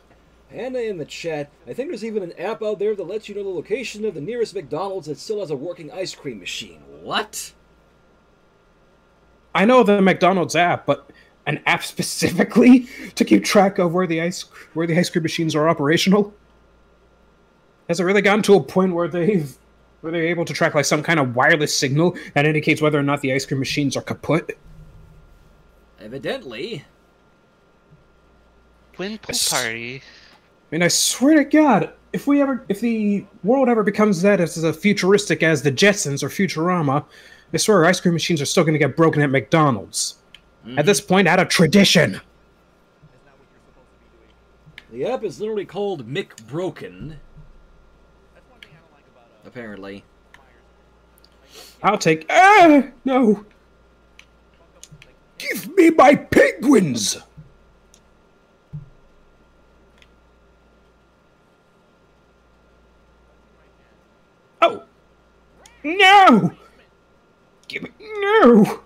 Hannah in the chat. I think there's even an app out there that lets you know the location of the nearest McDonald's that still has a working ice cream machine. What? I know the McDonald's app, but an app specifically to keep track of where the ice where the ice cream machines are operational. Has it really gotten to a point where they've where they're able to track like some kind of wireless signal that indicates whether or not the ice cream machines are kaput? Evidently. Win pool party. I mean, I swear to God, if we ever, if the world ever becomes that as a futuristic as the Jetsons or Futurama, I swear ice cream machines are still going to get broken at McDonald's. At this point, out of tradition. The app is literally called Mick Broken, That's one thing I don't like about uh, apparently. I'll take. Ah, no. Give me my penguins! Oh, no. Give me no. Oh, I should have fucking vaulted it. I didn't even shoot the double back like Give me. No!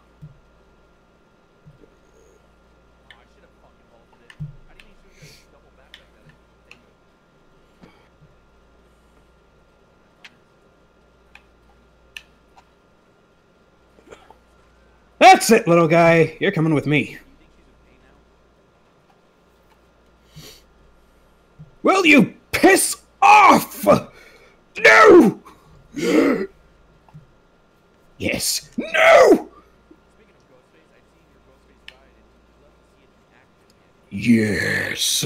That's it, little guy. You're coming with me. Will you piss off? No! Yes. No! Speaking of Ghostface, I've seen your Ghostface ride and I'd love to see it in action again. Yes.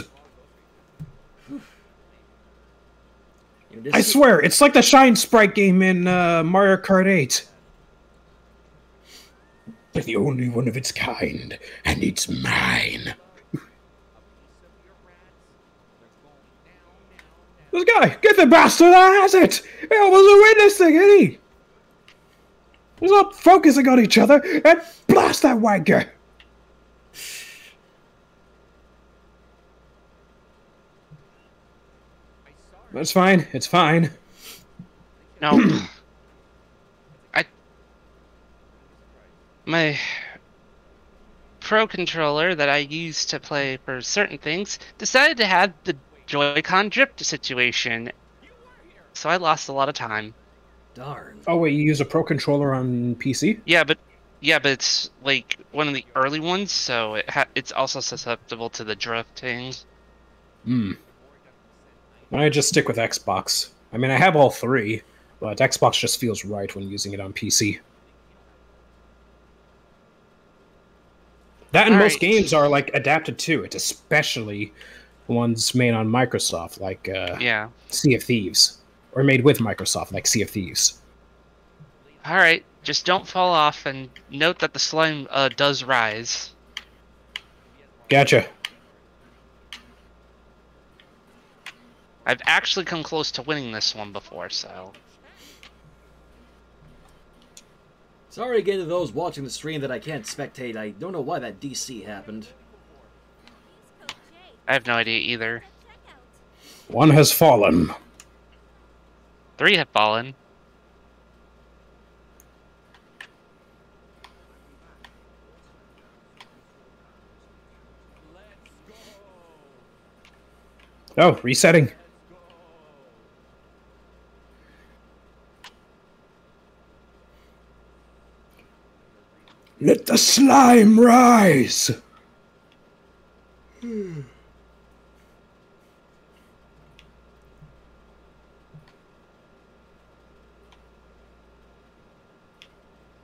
You know, this I is- swear, it's like the Shine Sprite game in uh, Mario Kart 8. They're the only one of its kind, and it's mine. This guy, get the bastard that has it! He this thing, ain't he? Not focusing on each other, and blast that wanker! That's fine, it's fine. No. I my pro controller that I use to play for certain things decided to have the Joy-Con drift situation. So I lost a lot of time. Darn. Oh wait, you use a Pro Controller on PC? Yeah, but yeah, but it's like one of the early ones, so it ha- it's also susceptible to the drifting. Hmm. I just stick with Xbox. I mean, I have all three, but Xbox just feels right when using it on PC. That and most Alright. games are like adapted to it, especially ones made on Microsoft, like uh, Yeah. Sea of Thieves, or made with Microsoft, like Sea of Thieves. All right, just don't fall off, and note that the slime uh, does rise. Gotcha. I've actually come close to winning this one before, so Sorry again to those watching the stream that I can't spectate. I don't know why that DC happened. I have no idea either. One has fallen. Three have fallen. Oh, resetting. Let the slime rise.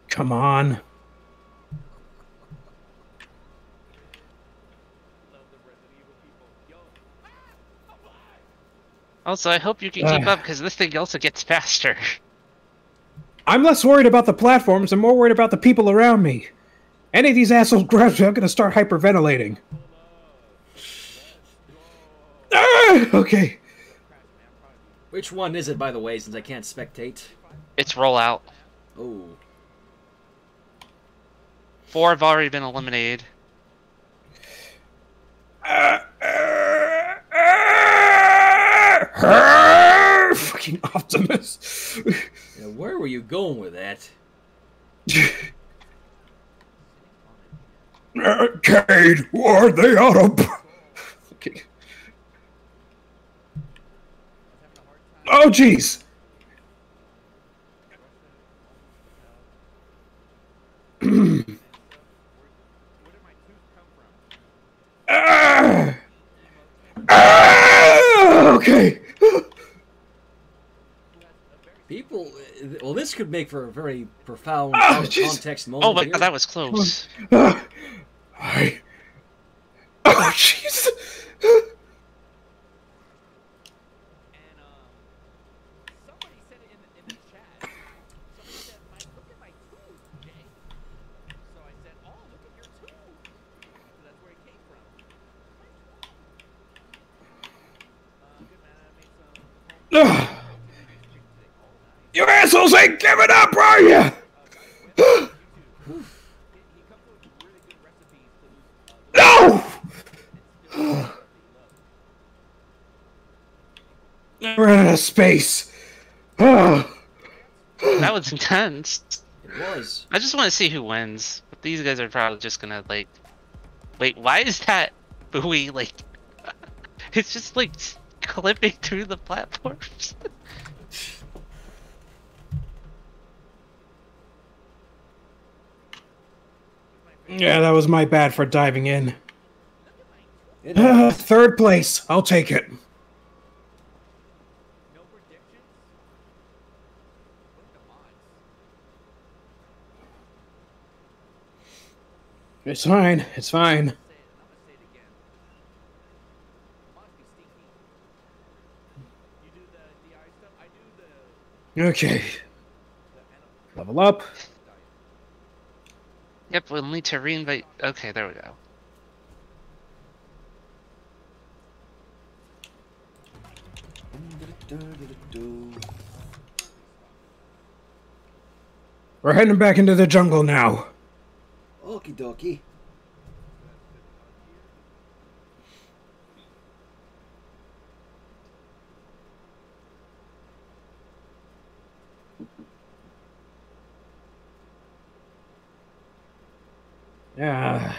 Come on. Also, I hope you can keep Ah. up because this thing also gets faster. I'm less worried about the platforms and more worried about the people around me. Any of these assholes grab me, I'm gonna start hyperventilating. Ah, okay. Which one is it, by the way, since I can't spectate? It's rollout. Oh. Four have already been eliminated. Ah, fucking Optimus. Now, where were you going with that? Cade, are they out of... Okay. Oh, jeez. Where did my tooth come from? Ah! Ah! Okay. People, uh, well, this could make for a very profound Oh, out of jeez. context moment. Oh my here. god, that was close. I. Oh, jeez. And um, somebody said it in the, in the chat. Somebody said, "My look at my tooth, Jay." So I said, "Oh, look at your tooth." So that's where it came from. Uh, good man. I made some home Ah. chicken today. Oh, nice. You assholes ain't giving up, are you? Uh, he, he comes up with really good recipes to lose. Uh, No! We're out of space. Ah. That was intense. It was. I just want to see who wins. But these guys are probably just gonna like. Wait, why is that buoy like? it's just like s- clipping through the platforms. Yeah, that was my bad for diving in. It Ah, third place. I'll take it. no predictions. What are the odds? It's fine. It's fine. Say it, and I'm gonna say it again. Odds be stinky. You do the DI stuff. fine. It's fine. Okay. Level up. Yep, we'll need to reinvite. Okay, there we go. We're heading back into the jungle now. Okie dokie. Yeah.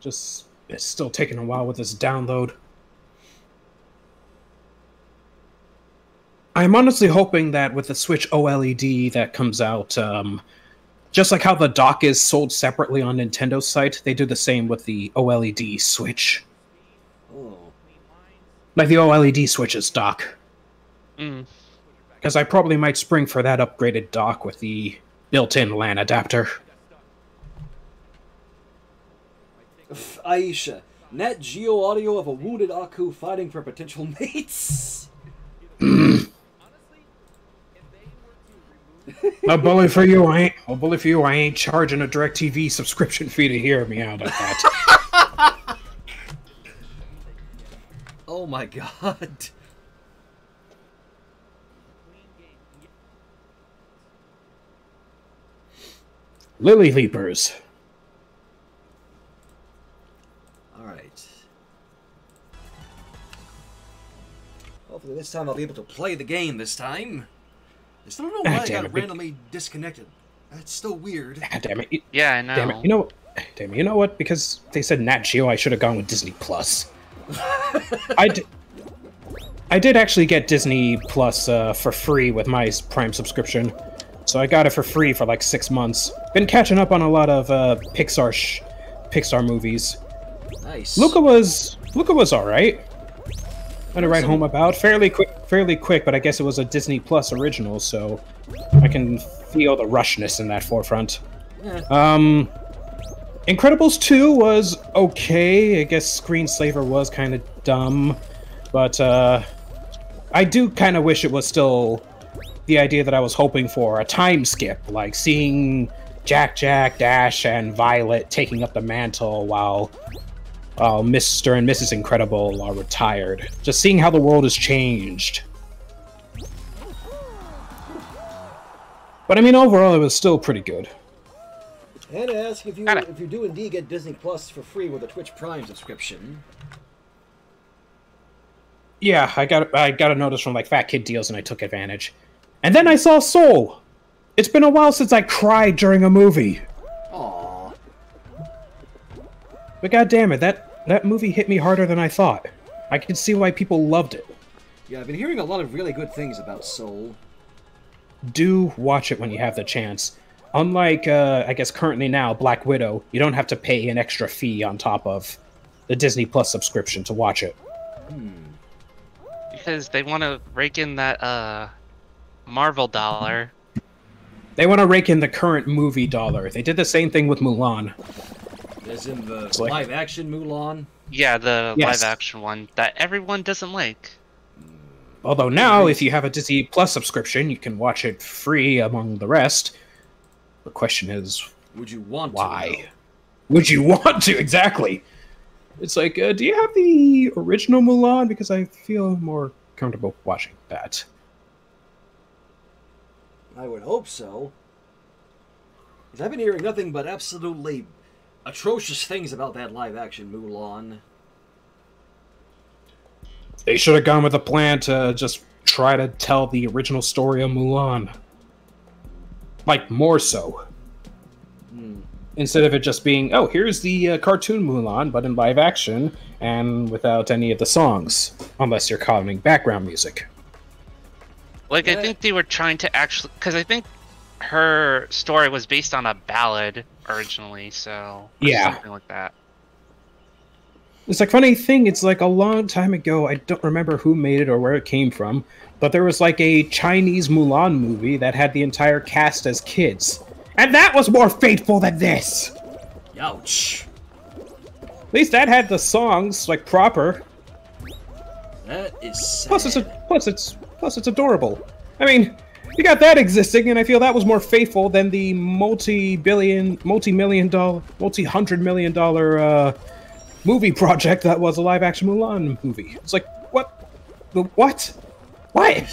Just it's still taking a while with this download. I'm honestly hoping that with the Switch OLED that comes out, um, just like how the dock is sold separately on Nintendo's site, they do the same with the OLED Switch. Oh. Like the OLED Switch's dock. Mm. Because I probably might spring for that upgraded dock with the built in LAN adapter. Aisha. Net Geo audio of a wounded Aku fighting for potential mates. Honestly, if they were to remove A bully for you, I ain't. A bully for you, I ain't charging a DirecTV subscription fee to hear me out like that. Oh my god. clean game, yeah, Lily Leapers. Alright. Hopefully this time I'll be able to play the game this time. I still don't know Ah, why I got it, randomly disconnected. That's still weird. Ah, damn it. You- Yeah, I know. Damn it. You know. Damn it. You know what? Because they said Nat Geo, I should have gone with Disney Plus. I did. I did actually get Disney Plus uh, for free with my Prime subscription, so I got it for free for like six months. Been catching up on a lot of uh, Pixar sh- Pixar movies. Nice. Luca was Luca was all right. To write home about fairly quick, fairly quick, but I guess it was a Disney Plus original, so I can feel the rushness in that forefront. Yeah. Um, Incredibles 2 was okay. I guess Screenslaver was kind of dumb, but uh, I do kind of wish it was still the idea that I was hoping for a time skip, like seeing Jack, Jack, Dash, and Violet taking up the mantle while while Mr. and Mrs. Incredible are retired. Just seeing how the world has changed. But I mean, overall, it was still pretty good. And ask if you if you do indeed get Disney Plus for free with a Twitch Prime subscription. Yeah, I got I got a notice from like Fat Kid Deals, and I took advantage. And then I saw Soul. It's been a while since I cried during a movie, Aww. but god damn it, that that movie hit me harder than I thought. I can see why people loved it. Yeah, I've been hearing a lot of really good things about Soul. Do watch it when you have the chance. Unlike, uh, I guess currently now, Black Widow, you don't have to pay an extra fee on top of the Disney Plus subscription to watch it. Because they want to rake in that uh, Marvel dollar. They want to rake in the current movie dollar. They did the same thing with Mulan. As in the It's like- live action Mulan. Yeah, the Yes. live action one that everyone doesn't like. Although now, if you have a Disney Plus subscription, you can watch it free among the rest. The question is, Would you want to? why? Would you want to? Exactly. It's like, uh, do you have the original Mulan? Because I feel more comfortable watching that. I would hope so. 'Cause I've been hearing nothing but absolutely atrocious things about that live action Mulan. They should have gone with a plan to just try to tell the original story of Mulan. Like, more so. Instead of it just being, oh, here's the uh, cartoon Mulan, but in live action and without any of the songs, unless you're counting background music. Like Yeah. I think they were trying to actually, because I think her story was based on a ballad originally, so or Yeah. something like that. It's like funny thing. It's like a long time ago. I don't remember who made it or where it came from, but there was like a Chinese Mulan movie that had the entire cast as kids, and that was more faithful than this. Ouch. At least that had the songs like proper. That is sad. Plus, it's a, plus it's plus it's adorable. I mean, you got that existing, and I feel that was more faithful than the multi-billion, multi-million dollar, multi-hundred million dollar uh, movie project that was a live-action Mulan movie. It's like what, the what, why? Yeah,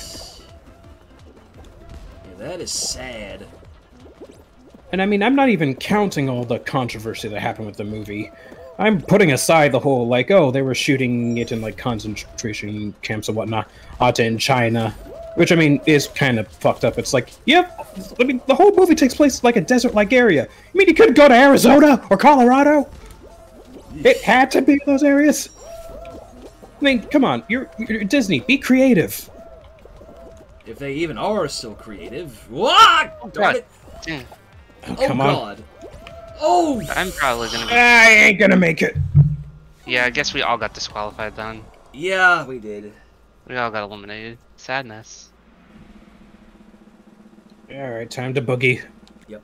that is sad. And I mean, I'm not even counting all the controversy that happened with the movie. I'm putting aside the whole like, oh, they were shooting it in like concentration camps and whatnot, out in China, which I mean is kind of fucked up. It's like, yep, I mean, the whole movie takes place like a desert-like area. I mean, you couldn't go to Arizona or Colorado. It had to be those areas. I mean, come on, you're, you're Disney. Be creative. If they even are so creative. What? Oh, Darn God. it. Dang, Oh, Oh come on. god. Oh! I'm probably gonna be. I ain't gonna make it. Yeah, I guess we all got disqualified then. Yeah, we did. We all got eliminated. Sadness. All right, time to boogie. Yep.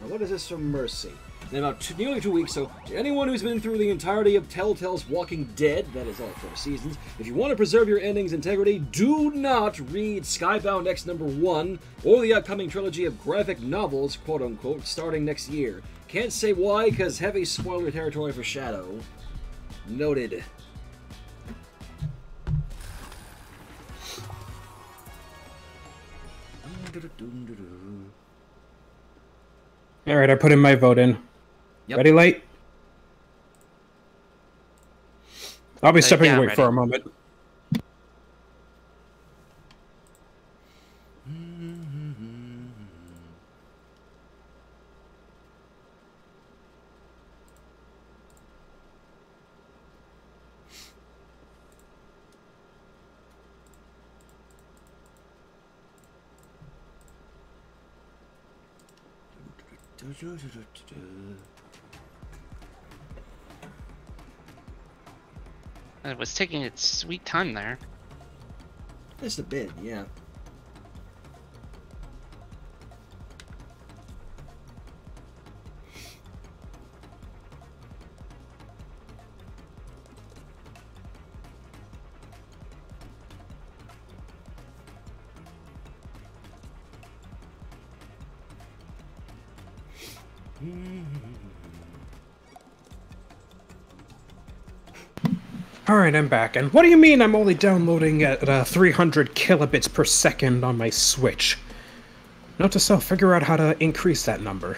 Now, what is this from Mercy? In about two, nearly two weeks, so to anyone who's been through the entirety of Telltale's Walking Dead, that is all four seasons, if you want to preserve your ending's integrity, do not read Skybound X number one or the upcoming trilogy of graphic novels, quote unquote, starting next year. Can't say why, because heavy spoiler territory for Shadow. Noted. All right, I put in my vote in. Yep. Ready, late? I'll be Uh, stepping yeah, away for a moment. It was taking its sweet time there. Just a bit, yeah. Right, I'm back. And what do you mean I'm only downloading at uh, 300 kilobits per second on my Switch? Note to self, figure out how to increase that number.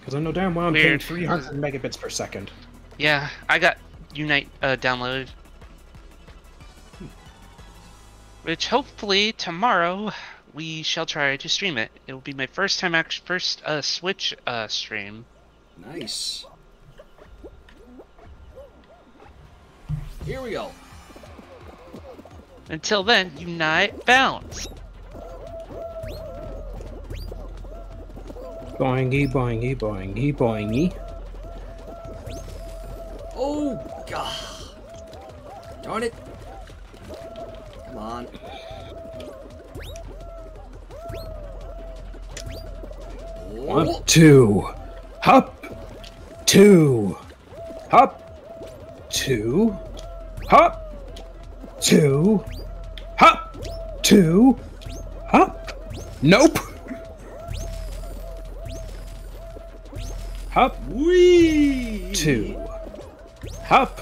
Because I know damn well I'm paying 300 megabits per second. Yeah, I got Unite uh, downloaded. Which hopefully tomorrow we shall try to stream it. It will be my first time, act- first uh, Switch uh, stream. Nice. Here we go. Until then, unite, bounce. Boingy, boingy, boingy, boingy. Oh, God. Darn it. Come on. One, two, hop, two, hop, two, hop, two, hop, two, hop. Nope. Hop, wee! two, hop,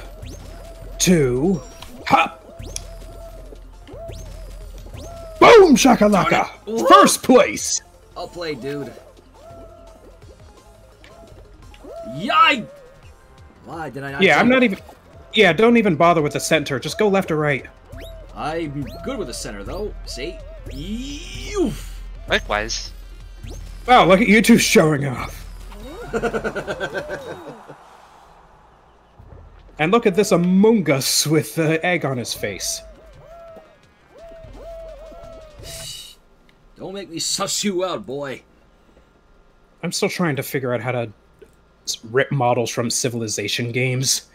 two, hop. Boom shakalaka! First place. I'll play, dude. Yike! Why did I not? Yeah, I'm not even. Yeah, don't even bother with the center. Just go left or right. I'm good with the center, though. See? Eeeeoof. Likewise. Wow, look at you two showing off. and look at this Among Us with uh, egg on his face. Don't make me suss you out, boy. I'm still trying to figure out how to rip models from Civilization games.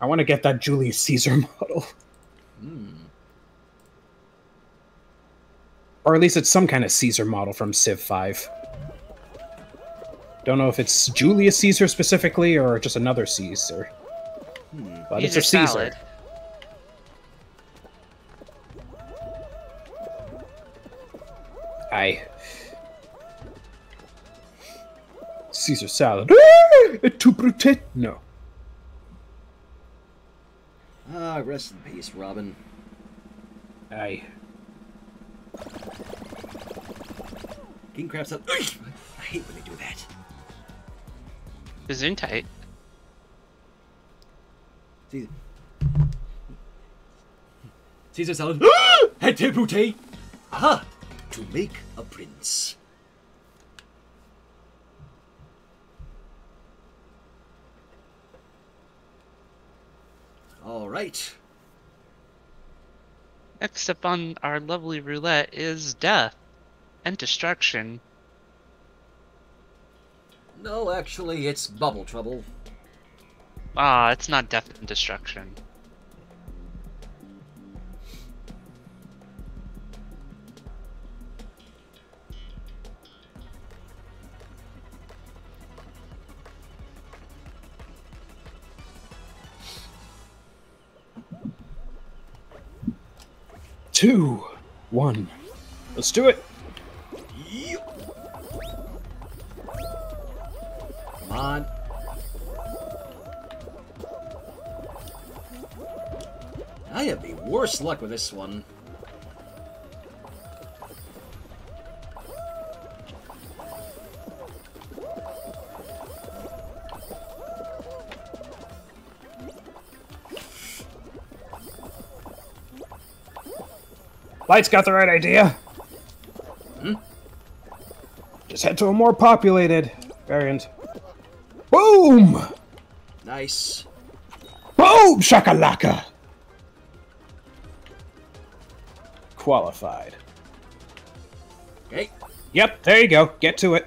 I want to get that Julius Caesar model. Or at least it's some kind of Caesar model from Civ 5. Don't know if it's Julius Caesar specifically or just another Caesar. But it's a Caesar. salad. Aye. Caesar salad. Ah, to protect. No. Ah, rest in peace, Robin. Aye. King Crab's up. I hate when they do that. The Gesundheit. Caesar. Caesar salad. Hete brute. Aha! To make a prince. All right. Next up on our lovely roulette is death and destruction. No, actually, it's bubble trouble. Ah, it's not death and destruction. Two. One. Let's do it. Come on. I have the worst luck with this one. Light's got the right idea. Hmm? Just head to a more populated variant. Boom! Nice. Boom! Shakalaka! Qualified. Okay. Yep, there you go. Get to it.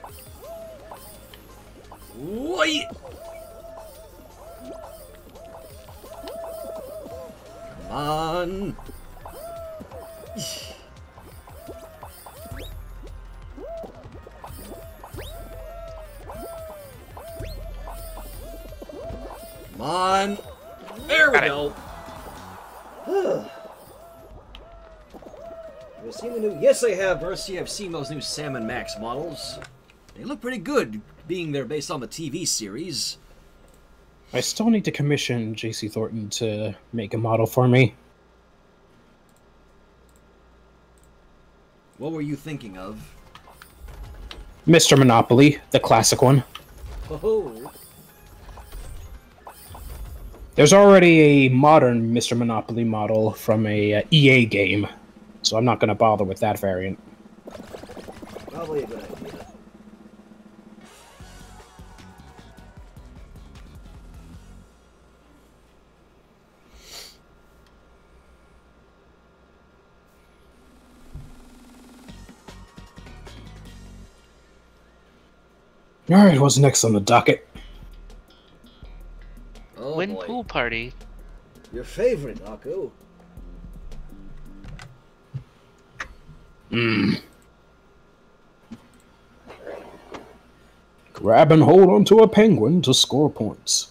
New? Yes, I have. I've seen those new Sam and Max models. They look pretty good, being they're based on the TV series. I still need to commission JC Thornton to make a model for me. What were you thinking of? Mr. Monopoly, the classic one. Oh, There's already a modern Mr. Monopoly model from a uh, EA game, so I'm not going to bother with that variant. Probably a good idea. Alright, what's next on the docket? Oh, Win boy. pool party. Your favorite, Aku. Hmm. Grab and hold onto a penguin to score points.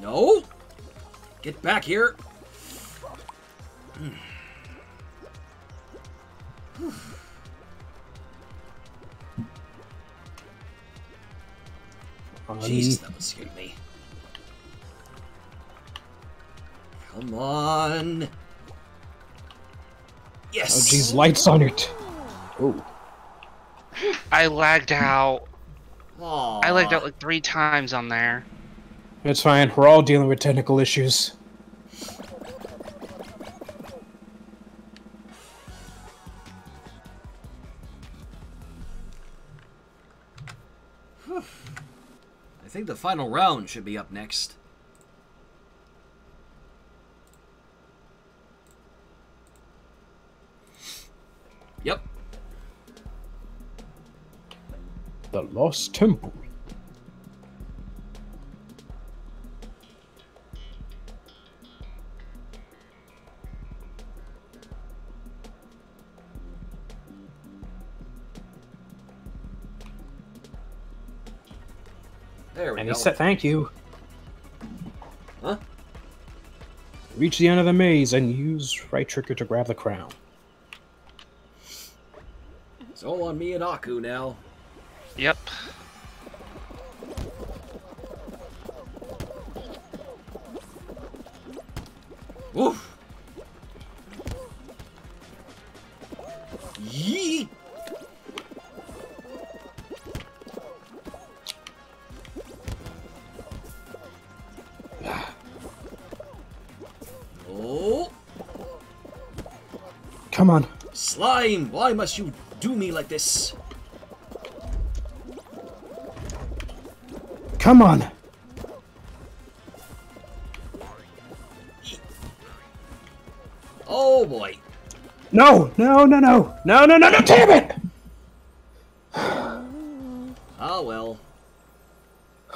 No. Get back here. Hmm. Jesus, that would scare me. Come on. Yes. Oh, jeez, lights on it. Oh, I lagged out. Aw. I lagged out like three times on there. It's fine. We're all dealing with technical issues. I think the final round should be up next. Yep. The Lost Temple. There we And go. he said, "Thank you." Huh? Reach the end of the maze and use right trigger to grab the crown. It's all on me and Aku now. Yep. Slime! Why must you do me like this? Come on. Oh boy. No, no, no, no. No, no, no, no, damn it! Ah well.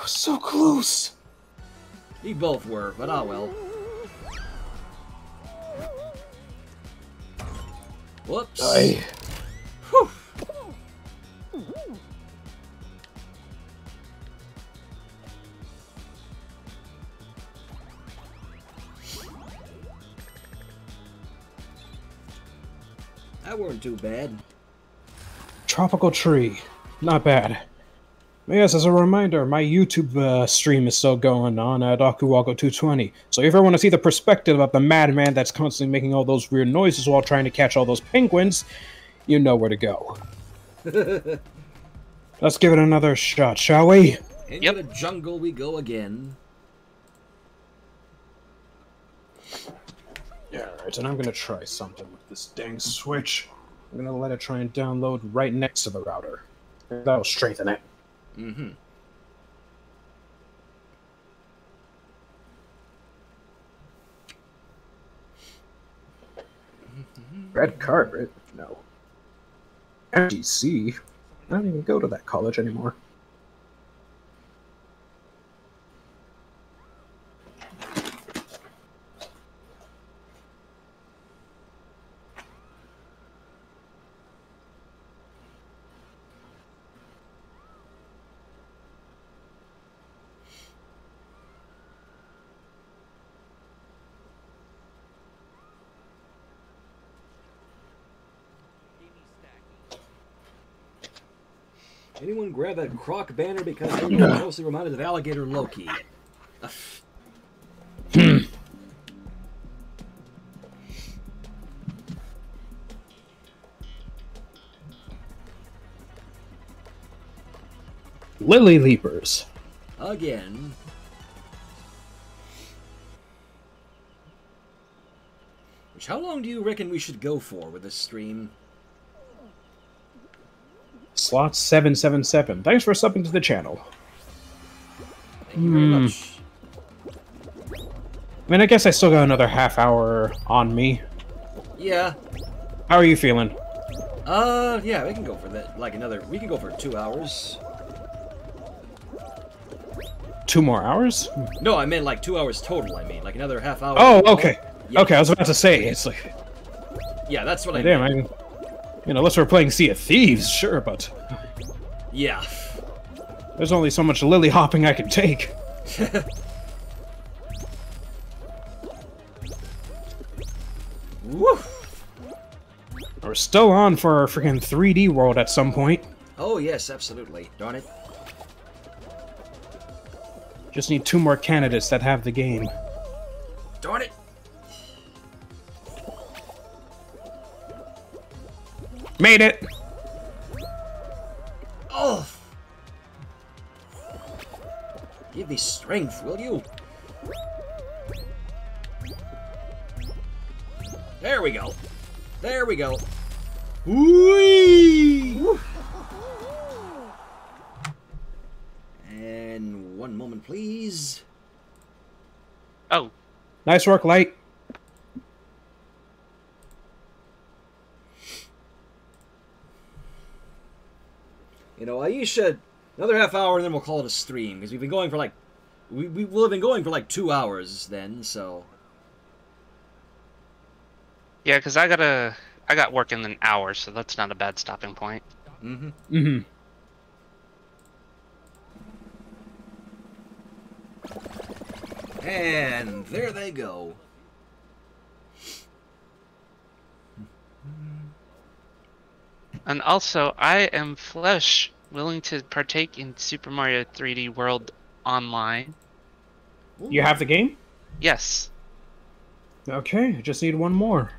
So close. We both were, but ah well. Whoops. I. Whew. That weren't too bad. Tropical tree. Not bad. Yes, as a reminder, my YouTube uh, stream is still going on at Akuwako220. So if you ever want to see the perspective of the madman that's constantly making all those weird noises while trying to catch all those penguins, you know where to go. Let's give it another shot, shall we? Into Yep. the jungle we go again. Yeah, Alright, and I'm gonna try something with this dang switch. I'm gonna let it try and download right next to the router. That'll strengthen it. Mm-hmm. Red carpet? No. MGC? I don't even go to that college anymore. Anyone grab that croc banner because they're closely reminded of alligator Loki. Uh, Lily Leapers. Again. Which, how long do you reckon we should go for with this stream? Slot 777. Thanks for subbing to the channel. Thank you very Hmm. much. I mean, I guess I still got another half hour on me. Yeah. How are you feeling? Uh, yeah, we can go for that. Like another. We can go for two hours. Two more hours? No, I meant like two hours total. I mean, like another half hour. Oh, okay. Yeah. Okay, I was about to say, it's like, Yeah, that's what I damn, meant. I, you know, unless we're playing Sea of Thieves, sure, but Yeah. there's only so much lily hopping I can take. Woo. We're still on for our freaking 3D world at some point. Oh yes, absolutely. Darn it. Just need two more candidates that have the game. Darn it. Made it! Oh. Give me strength, will you? There we go. There we go. Whee! And one moment, please. Oh, Nice work, Light. You know, Aisha, another half hour, and then we'll call it a stream because we've been going for like, we we will have been going for like two hours then. So yeah, because I gotta, I got work in an hour, so that's not a bad stopping point. mm-hmm. Mm-hmm. And there they go. And also, I am flesh willing to partake in Super Mario 3D World online. You have the game? Yes. Okay, I just need one more.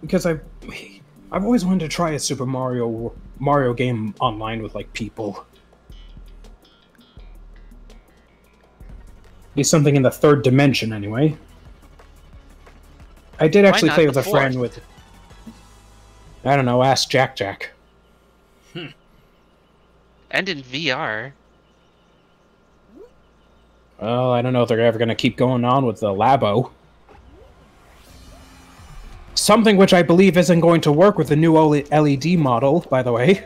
Because I, I've always wanted to try a Super Mario Mario game online with like people. Be something in the third dimension, anyway. I did actually play the with a friend with. I don't know. Ask Jack Jack. Hmm. And in VR. Well, I don't know if they're ever going to keep going on with the Labo. Something which I believe isn't going to work with the new OLE- LED model, by the way,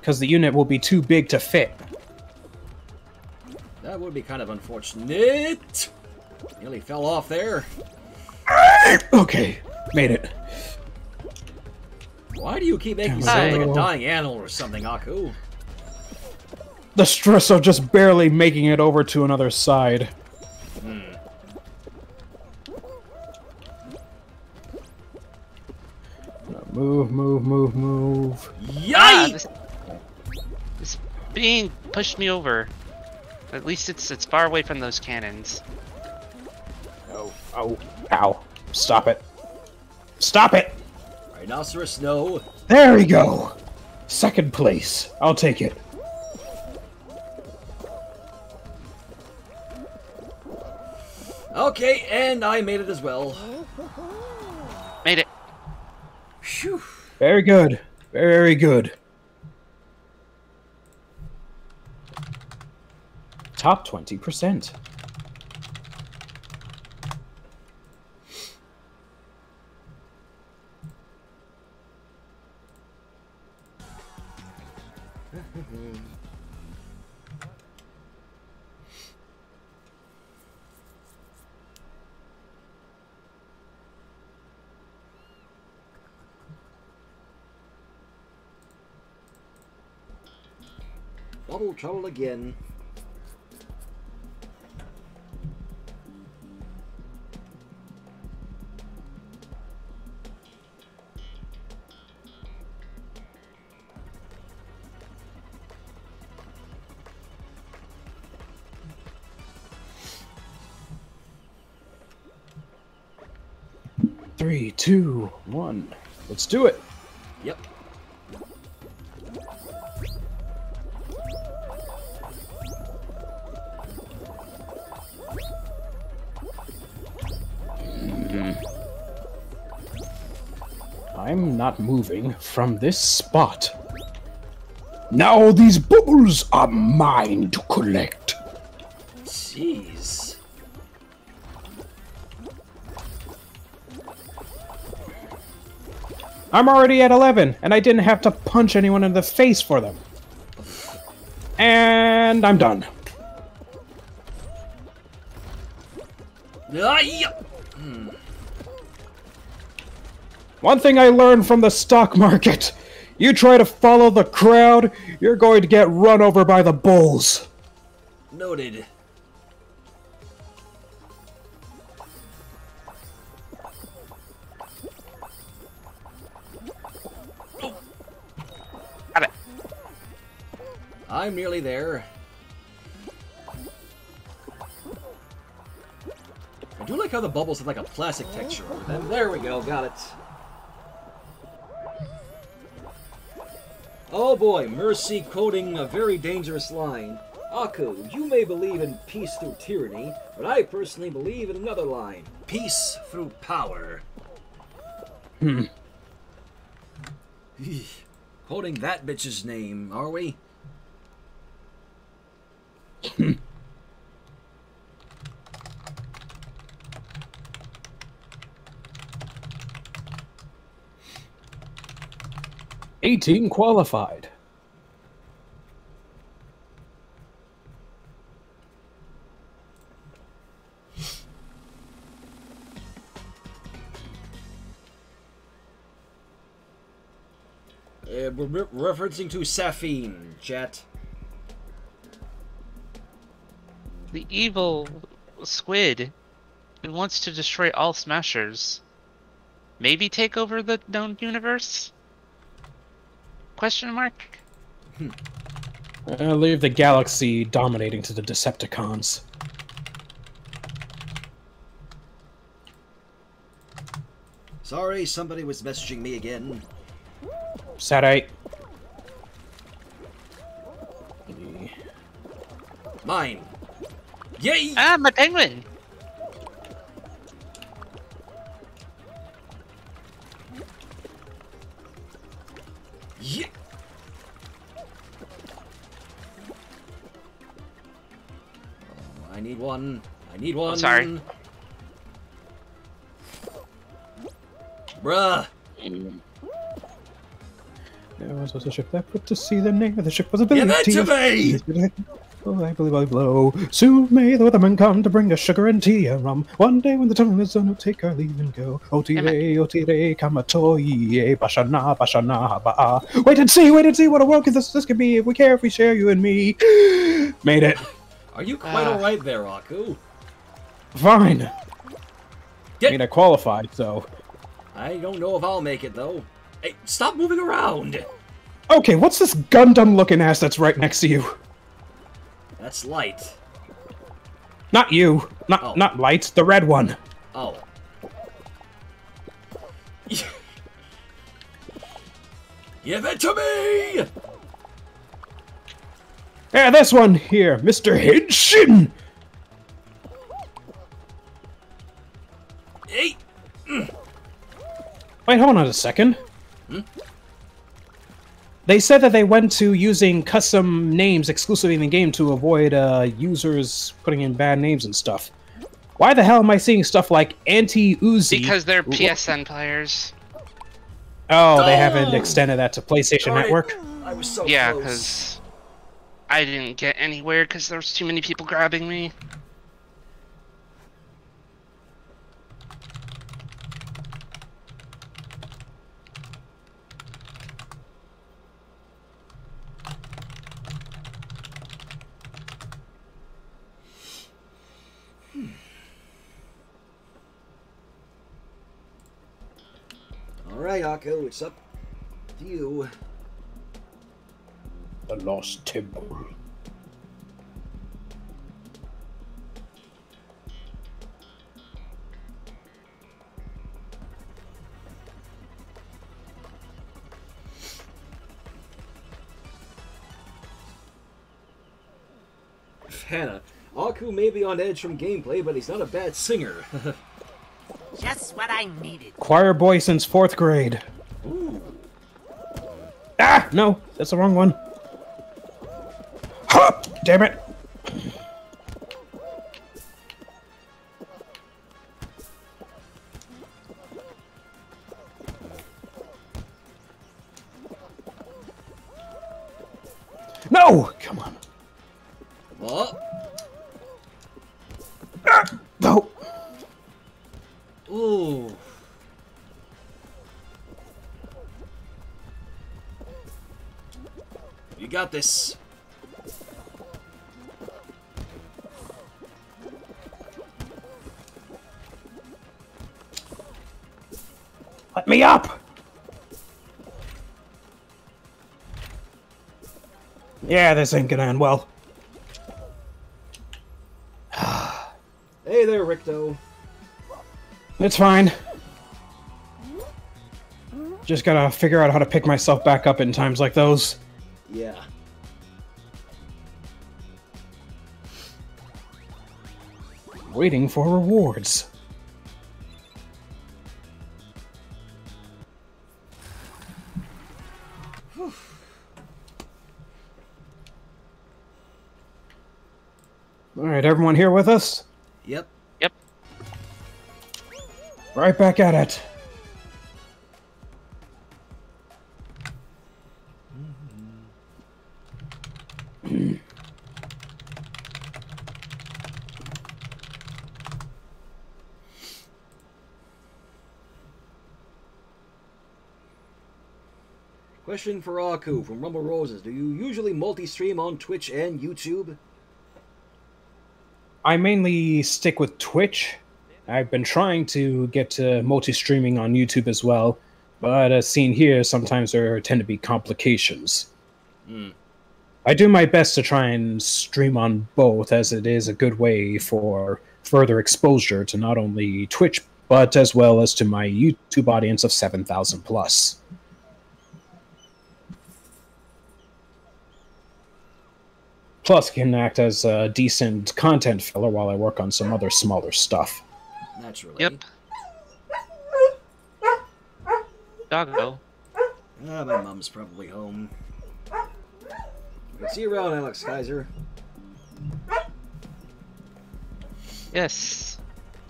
because the unit will be too big to fit. that would be kind of unfortunate. Nearly fell off there. Okay, made it. Why do you keep making me sound like a dying animal or something, Aku? The stress of just barely making it over to another side. Move, move, move, move. Ah, Yikes! this, this being pushed me over. At least it's it's far away from those cannons. Oh, oh, ow. Stop it. Stop it! Rhinoceros, no. There we go! Second place. I'll take it. Okay, and I made it as well. Made it. Phew. Very good. Very good. Top 20%. double trouble again. Three, two, one. Let's do it. Yep. Not moving from this spot. Now these bubbles are mine to collect. Jeez. I'm already at 11, and I didn't have to punch anyone in the face for them. And I'm done. Ah, yep. One thing I learned from the stock market you try to follow the crowd, you're going to get run over by the bulls. Noted. Got it. I'm nearly there. I do like how the bubbles have like a plastic texture over them. There we go, got it. Oh boy, Mercy quoting a very dangerous line. Aku, you may believe in peace through tyranny, but I personally believe in another line. Peace through power. Hmm. Quoting that bitch's name, are we? Eighteen qualified. Uh, we're re- referencing to Safine, chat. The evil squid who wants to destroy all smashers. Maybe take over the known universe? Question mark? I leave the galaxy dominating to the Decepticons. Sorry, somebody was messaging me again. Sadite. Mine. Yay! Ah, my penguin! Need one. I need one. sorry. Bruh. There was a ship that put to sea. The name of the ship was ability. Give it to me! Oh, I believe I blow. Soon may the Wellerman come to bring us sugar and tea and rum. One day when the time is done, we'll take our leave and go. Oh, otire, otire, oh, kamatoye, eh? bashana, bashana, ba'a. Ah. Wait and see, wait and see what a world this, this could be if we care, if we share you and me. Made it. Are you quite Ah. alright there, Aku? Fine. I mean, I qualified, so. I don't know if I'll make it, though. Hey, stop moving around! Okay, what's this Gundam looking ass that's right next to you? That's light. Not you. Not Oh. not light. The red one. Oh. Give it to me! Yeah, this one here, Mr. Henshin. Hey! Wait, hold on a second. They said that they went to using custom names exclusively in the game to avoid uh, users putting in bad names and stuff. Why the hell am I seeing stuff like Anti Uzi? Because they're PSN players. Oh, they haven't Oh! extended that to PlayStation Darn it. Network. I was so Yeah, because I didn't get anywhere because there was too many people grabbing me. Alright, Aku, it's up to you the lost temple. Hannah. Aku may be on edge from gameplay, but he's not a bad singer. Just what I needed. Choir boy since fourth grade. Ooh. Ah! No, that's the wrong one. Ha! Damn it. No! Come on. Ah, no. ooh. You got this. Let me up! Yeah, this ain't gonna end well. Hey there, Ricto. It's fine. Just gotta figure out how to pick myself back up in times like those. Yeah. Waiting for rewards. Alright, everyone here with us? Yep. Yep. Right back at it. Question for Aku from Rumble Roses. Do you usually multi-stream on Twitch and YouTube? I mainly stick with Twitch. I've been trying to get to multi-streaming on YouTube as well, but as seen here, sometimes there tend to be complications. Hmm. I do my best to try and stream on both, as it is a good way for further exposure to not only Twitch, but as well as to my YouTube audience of 7,000 plus. Plus, can act as a decent content filler while I work on some other smaller stuff. Naturally. Yep. Doggo. Ah, my mom's probably home. See you around, Alex Kaiser. Yes.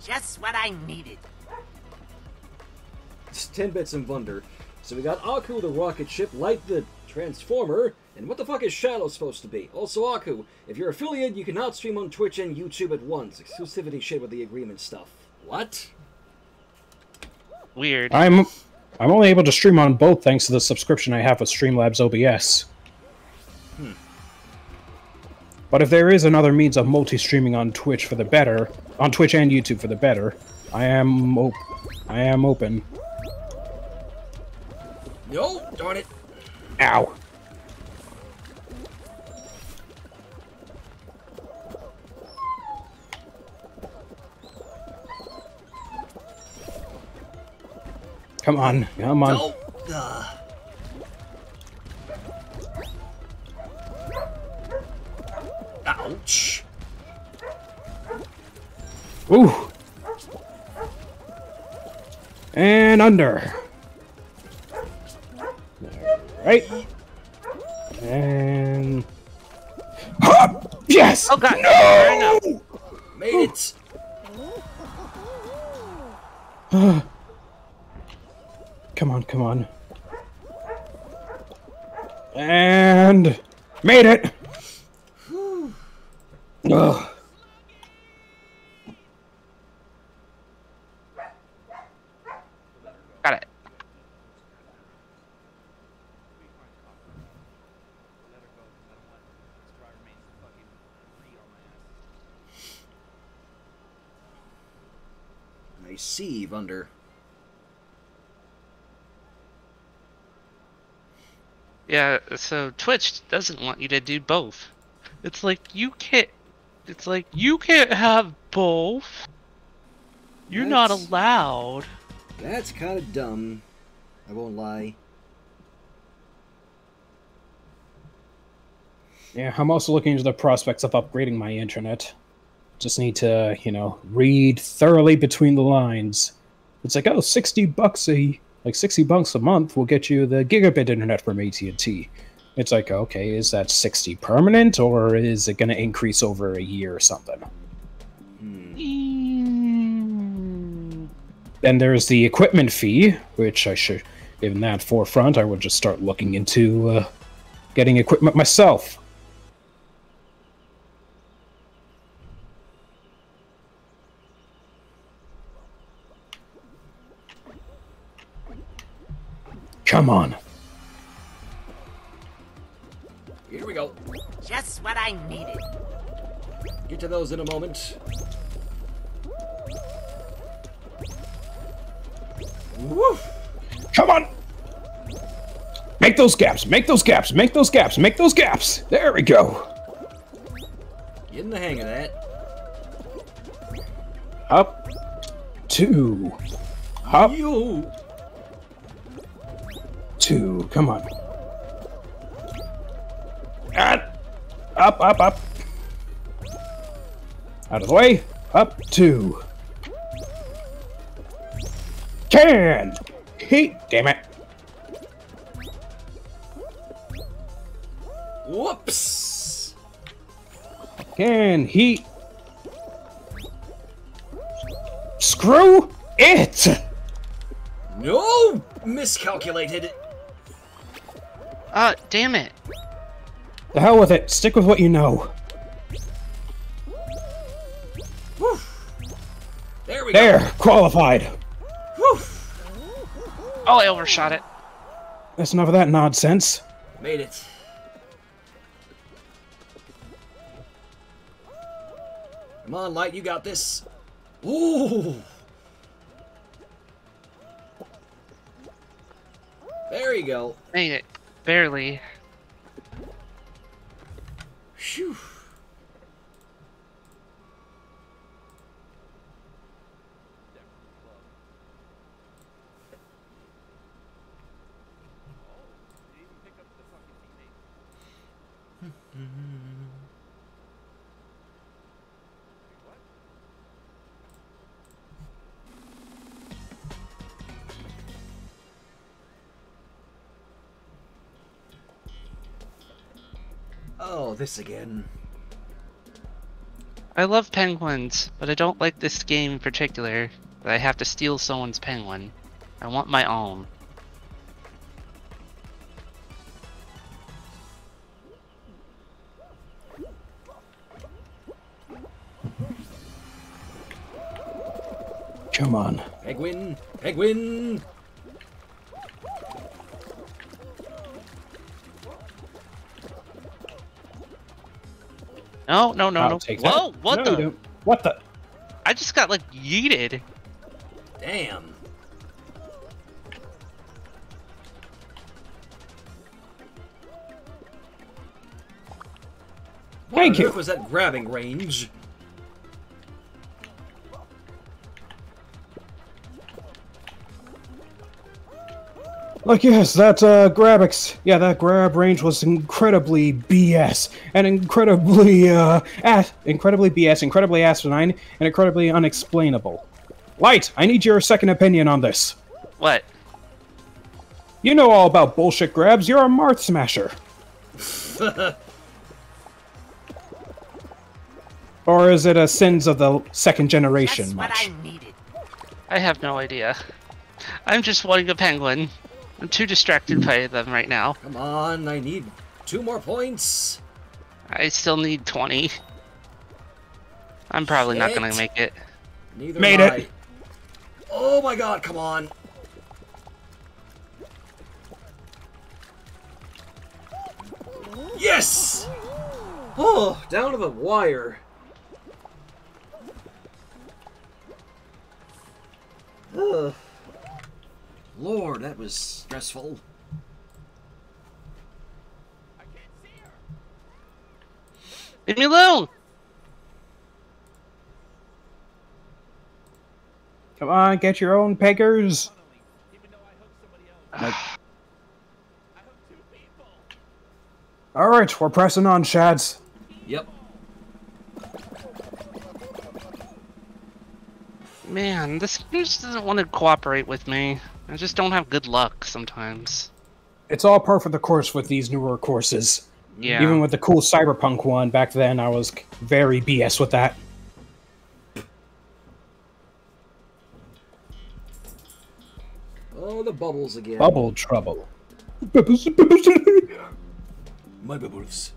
Just what I needed. It's 10 bits and Wunder. So we got Aku the rocket ship, Light the Transformer, and what the fuck is Shadow supposed to be? Also, Aku, if you're affiliate, you cannot stream on Twitch and YouTube at once. Exclusivity shit with the agreement stuff. What? Weird. I'm I'm only able to stream on both thanks to the subscription I have with Streamlabs OBS. Hmm. But if there is another means of multi-streaming on Twitch for the better, on Twitch and YouTube for the better, I am op- I am open. No, darn it. Ow. Come on, come on. No. Ugh. Ouch. Ooh. And under. Right. And. yes! Oh god. No! no. Made it. Come on, come on. And. Made it! Ugh. Got it. Let her go because I don't want Scar remains fucking free on my ass. I see, Wunder. Yeah, so Twitch doesn't want you to do both. It's like you can't it's like you can't have both. You're not allowed. That's kind of dumb. I won't lie. Yeah, I'm also looking into the prospects of upgrading my internet. Just need to, you know, read thoroughly between the lines. It's like, oh, 60 bucks a like 60 bucks a month will get you the gigabit internet from AT&T. It's like, okay, is that 60 permanent or is it going to increase over a year or something? Then there's the equipment fee, which I should, in that forefront, I would just start looking into uh, getting equipment myself. Come on. Here we go. Just what I needed. Get to those in a moment. Woo! Come on! Make those gaps, make those gaps, make those gaps, make those gaps! There we go! Getting the hang of that. Up. Two. Up. You. Two. Come on. Ah. Up, up, up. Out of the way. Up. Two. Can! Heat! Damn it. Whoops. Can heat. Screw it! No! Miscalculated. Uh, damn it. The hell with it. Stick with what you know. Whew. There we go. There, qualified. Whew. Oh, I overshot it. That's enough of that nonsense. Made it. Come on, Light, you got this. Ooh. There you go. Made it. Barely. This again. I love penguins, but I don't like this game in particular. That I have to steal someone's penguin. I want my own. Come on. Penguin, penguin. No, no, no, I'll no. take that. Whoa, what No, the? What the? I just got like yeeted. Damn. What Thank on you. earth was that grabbing range? Like, yes, that uh, Grabix. Yeah, that grab range was incredibly BS and incredibly, uh, as- incredibly BS, incredibly asinine, and incredibly unexplainable. Light, I need your second opinion on this. What? You know all about bullshit grabs. You're a Marth Smasher. or is it a sins of the second generation Just what much? I needed. I have no idea. I'm just wanting a penguin. I'm too distracted by them right now. Come on, I need two more points. I still need 20. I'm probably not gonna make it. Neither Made it. I. Oh my god, come on. Yes! Oh, down to the wire. Ugh. Lord, that was stressful. I can't. Leave me alone! Come on, get your own peggers. Funneling, even though I hooked somebody else. I hooked two people. All right, we're pressing on, Shads. Yep. Man, this game just doesn't want to cooperate with me. I just don't have good luck sometimes. It's all par for the course with these newer courses. Yeah. Even with the cool cyberpunk one back then, I was very BS with that. Oh, the bubbles again. Bubble trouble. My bubbles.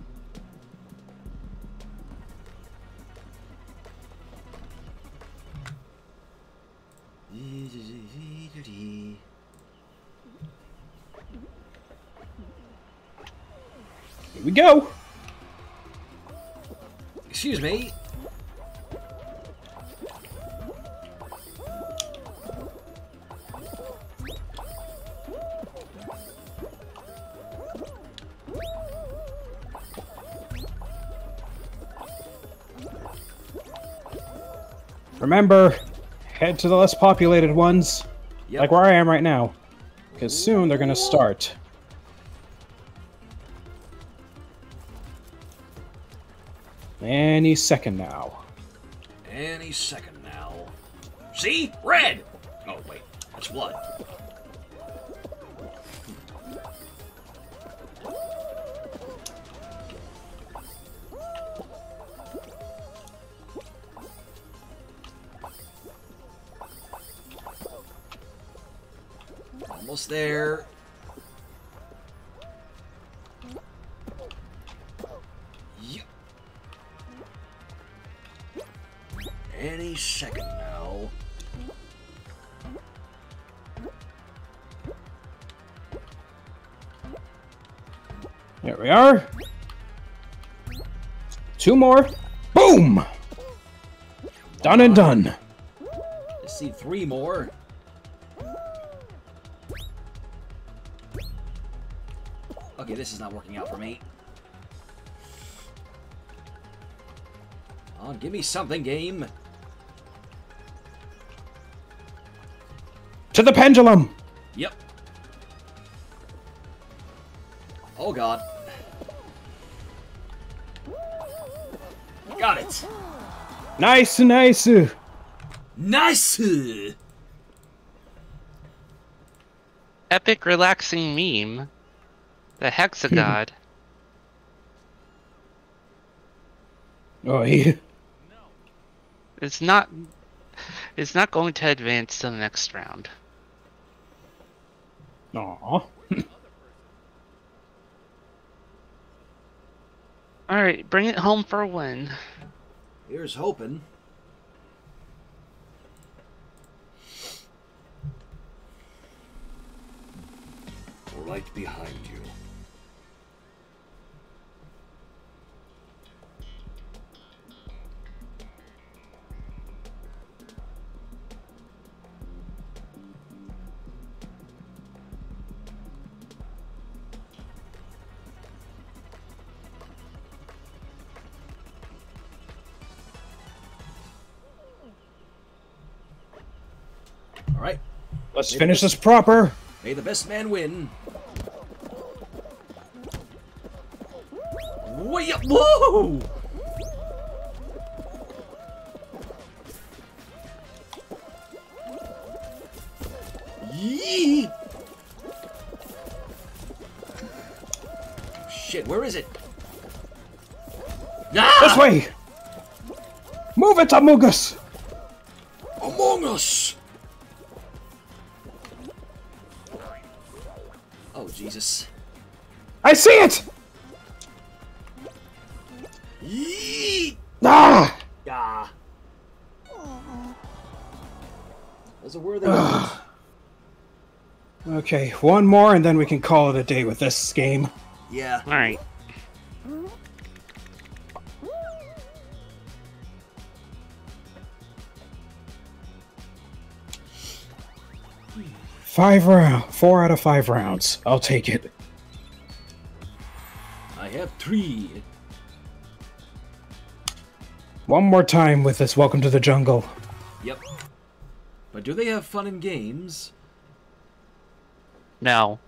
Here we go. Excuse me. Remember, head to the less populated ones, Yep. like where I am right now, because soon they're gonna start. Any second now. Any second now. See? Red! Oh, wait. That's blood. Almost there. Any second now. There we are. Two more. Boom! Done and done. Let's see three more. Okay, this is not working out for me. Oh, give me something, game. To the pendulum! Yep. Oh god. Got it. Nice, nice. Nice. Epic relaxing meme. The Hexagod. Oh, yeah. it's not it's not going to advance to the next round. Aw. Alright, bring it home for a win. Here's hoping. Right behind Let's finish this proper. May the best man win. Way up! Whoa! Yee! Shit, where is it? Ah! This way! Move it, Amogus! Among Us! Jesus. I see it! Yee! Ah! Yeah. That's a word that Okay, one more and then we can call it a day with this game. Yeah. Alright. Five round, four out of five rounds. I'll take it. I have three. One more time with this. Welcome to the jungle. Yep. But do they have fun and games? No.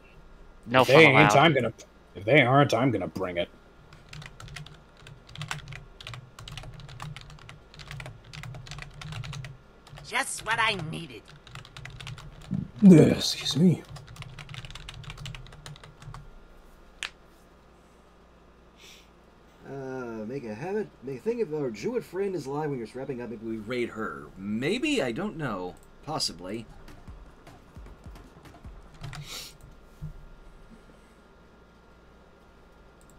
No if fun they ain't. I'm gonna. If they aren't, I'm gonna bring it. Just what I needed. Excuse me. Uh, make a habit. Make a think if our Jewett friend is alive when you're wrapping up. Maybe we raid her. Maybe I don't know. Possibly.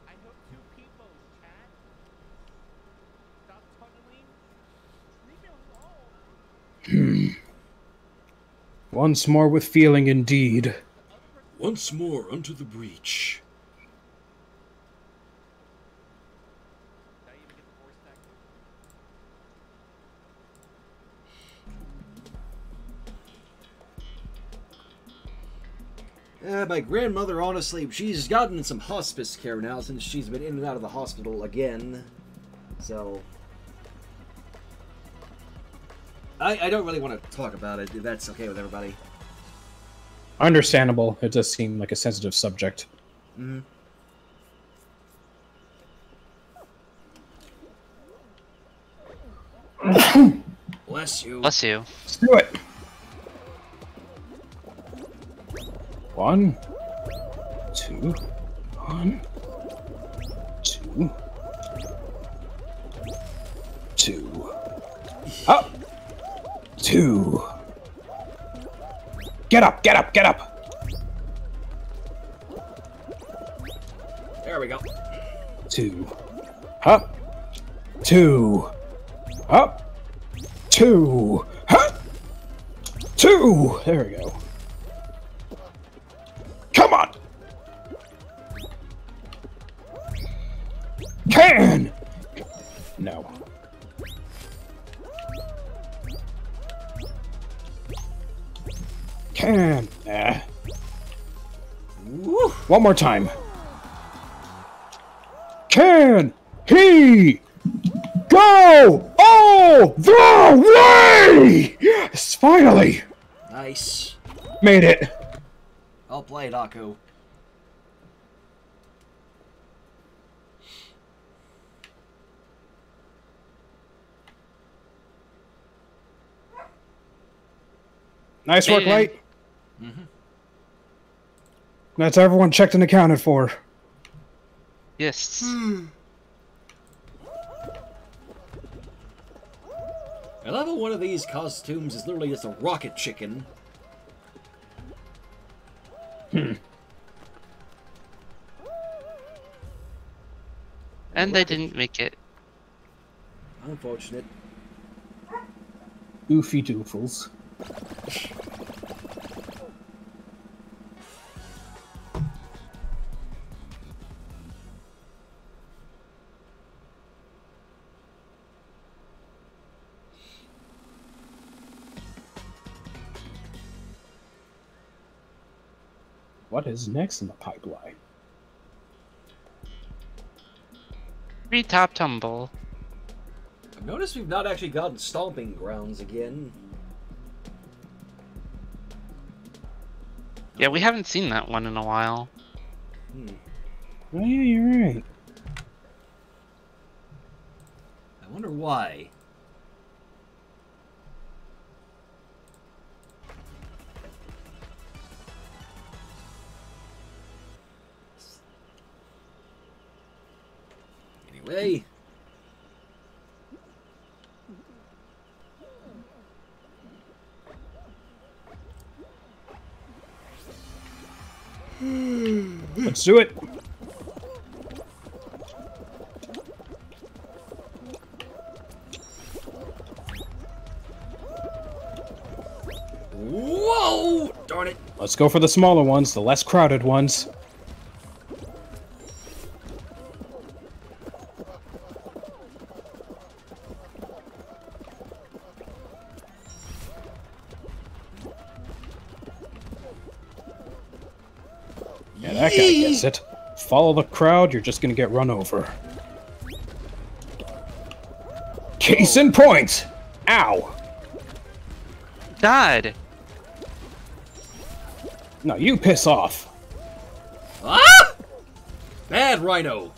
I hope two people chat. Stop tunneling. Leave me alone. Once more with feeling, indeed. Once more unto the breach. Did I even get the voice back? Uh, my grandmother, honestly, she's gotten some hospice care now since she's been in and out of the hospital again. So. I, I don't really want to talk about it, if that's okay with everybody. Understandable. It does seem like a sensitive subject. Mm-hmm. Bless you. Bless you. Let's do it. One, two, one, two, two, up, two. Get up, get up, get up. There we go. Two, up, two, up, two, up, two. There we go. One more time. Can he go all the way? Yes, finally Nice. made it. I'll play it, Aku. Nice work, Made. Light. That's everyone checked and accounted for. Yes. Hmm. I love how one of these costumes is literally just a rocket chicken. Hmm. And they didn't make it. Unfortunate. Oofy doofles. What is next in the pipeline? Treetop Tumble. I've noticed we've not actually gotten stomping grounds again. Yeah, we haven't seen that one in a while. Hmm. Oh yeah, you're right. I wonder why. Anyway. Let's do it. Whoa! Darn it. Let's go for the smaller ones, the less crowded ones. Yeah, that guy gets it. Follow the crowd, you're just gonna get run over. Case in point! Ow! God! No, you piss off. Ah! Bad Rhino.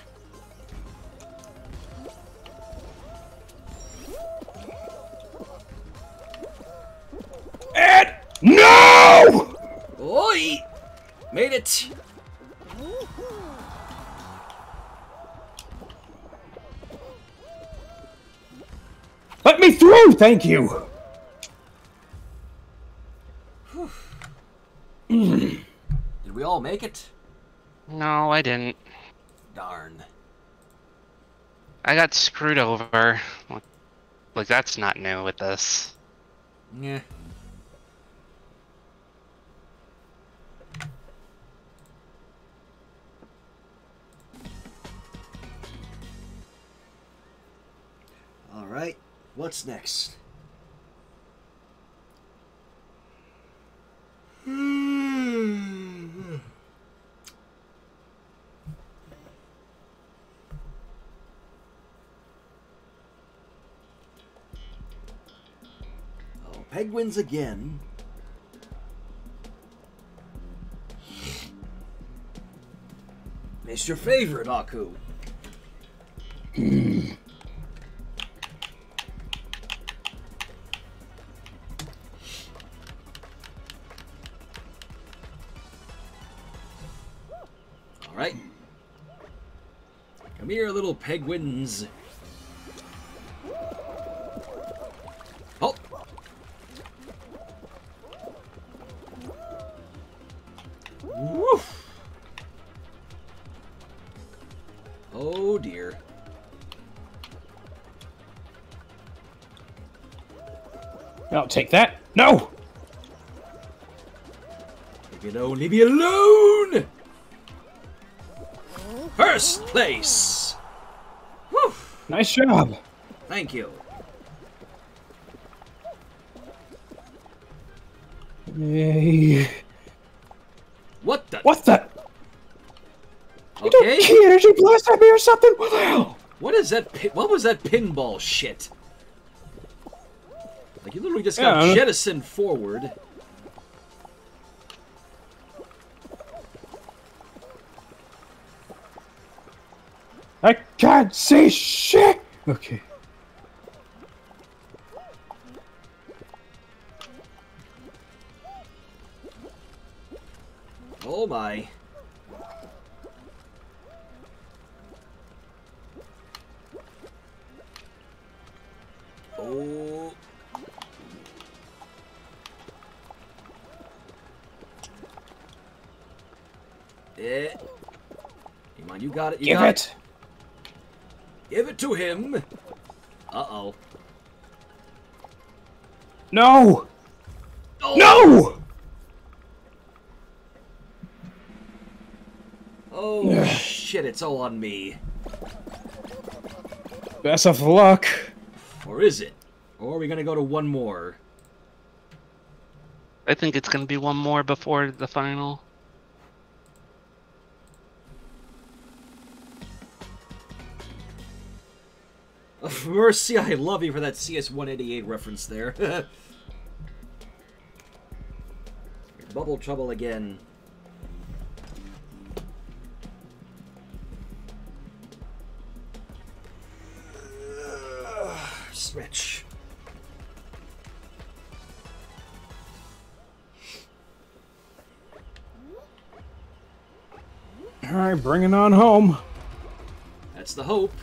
Thank you. Did we all make it? No, I didn't. Darn. I got screwed over. Like- Like, that's not new with this. Yeah. All right. What's next? Hmm. Oh, penguins again. It's your favorite, Aku. Come here, little penguins. Oh. Woof. Oh dear. I'll take that. No! If you'd only be alone! First place! Nice job. Thank you. Yay. What the? What the? You Okay. don't key energy blast at me or something? What the hell? What is that? What was that pinball shit? Like you literally just got don't jettisoned forward. I can't see shit. Okay. Oh my. Oh. Eh. Come on, you got it. You Give got it. Give it to him. Uh oh. No. Oh. No. Oh shit! It's all on me. Best of luck. Or is it? Or are we gonna go to one more? I think it's gonna be one more before the final. Mercy, I love you for that CS-188 reference there. Bubble trouble again. Stretch. All right, bring it on home. That's the hope.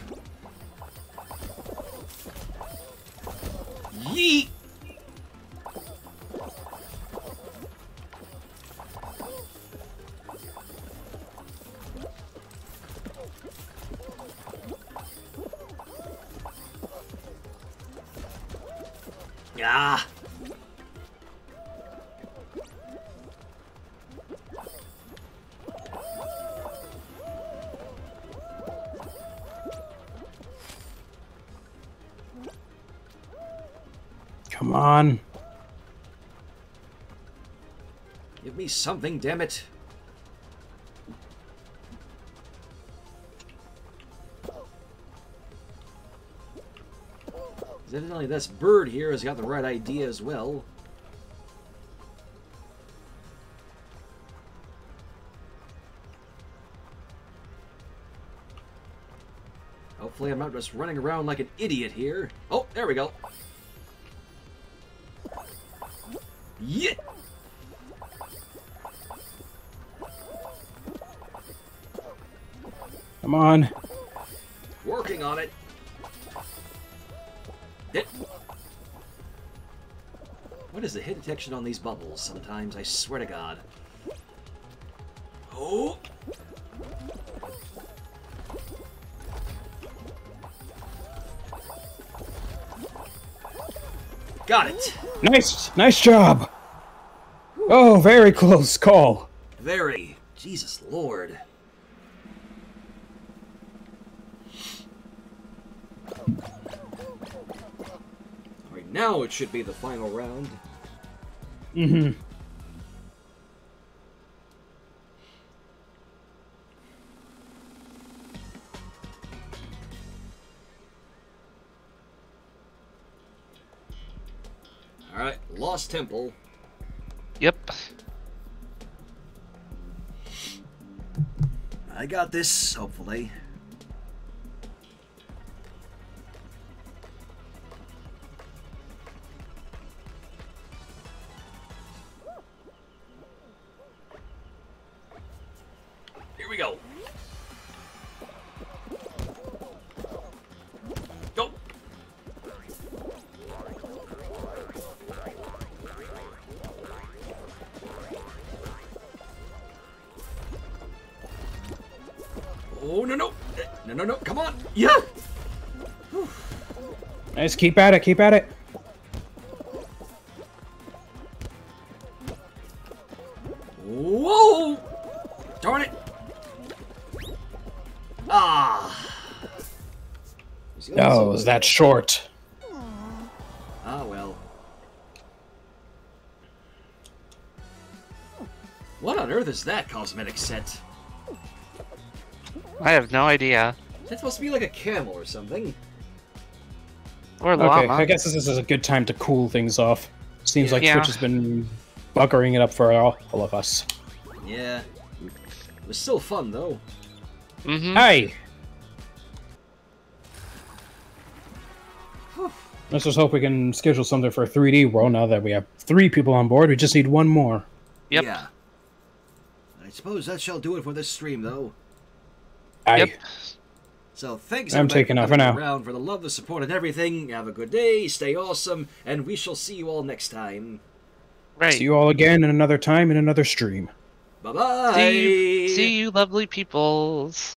Something, damn it. Evidently, this bird here has got the right idea as well. Hopefully, I'm not just running around like an idiot here. Oh, there we go. Is the hit detection on these bubbles? Sometimes I swear to God. Oh. Got it. Nice, nice job. Oh, very close call. Very. Jesus Lord. Alright, now it should be the final round. Mm-hmm. Alright, Lost Temple. Yep. I got this, hopefully. Nice. Keep at it. Keep at it. Whoa! Darn it! Ah. Oh, was that short? Ah well. What on earth is that cosmetic set? I have no idea. That's supposed to be like a camel or something. Or Okay, llama. I guess this is a good time to cool things off. Seems like Yeah. Twitch has been buggering it up for all, all of us. Yeah. It was still fun though. Mm-hmm. Hey! Let's just hope we can schedule something for 3D World now that we have three people on board. We just need one more. Yep. Yeah. I suppose that shall do it for this stream though. Aye. Yep. So thanks I'm everybody taking for off for coming now. around for the love, the support, and everything. Have a good day, stay awesome, and we shall see you all next time. Right. See you all again in another time in another stream. Bye bye. See you, see you lovely peoples.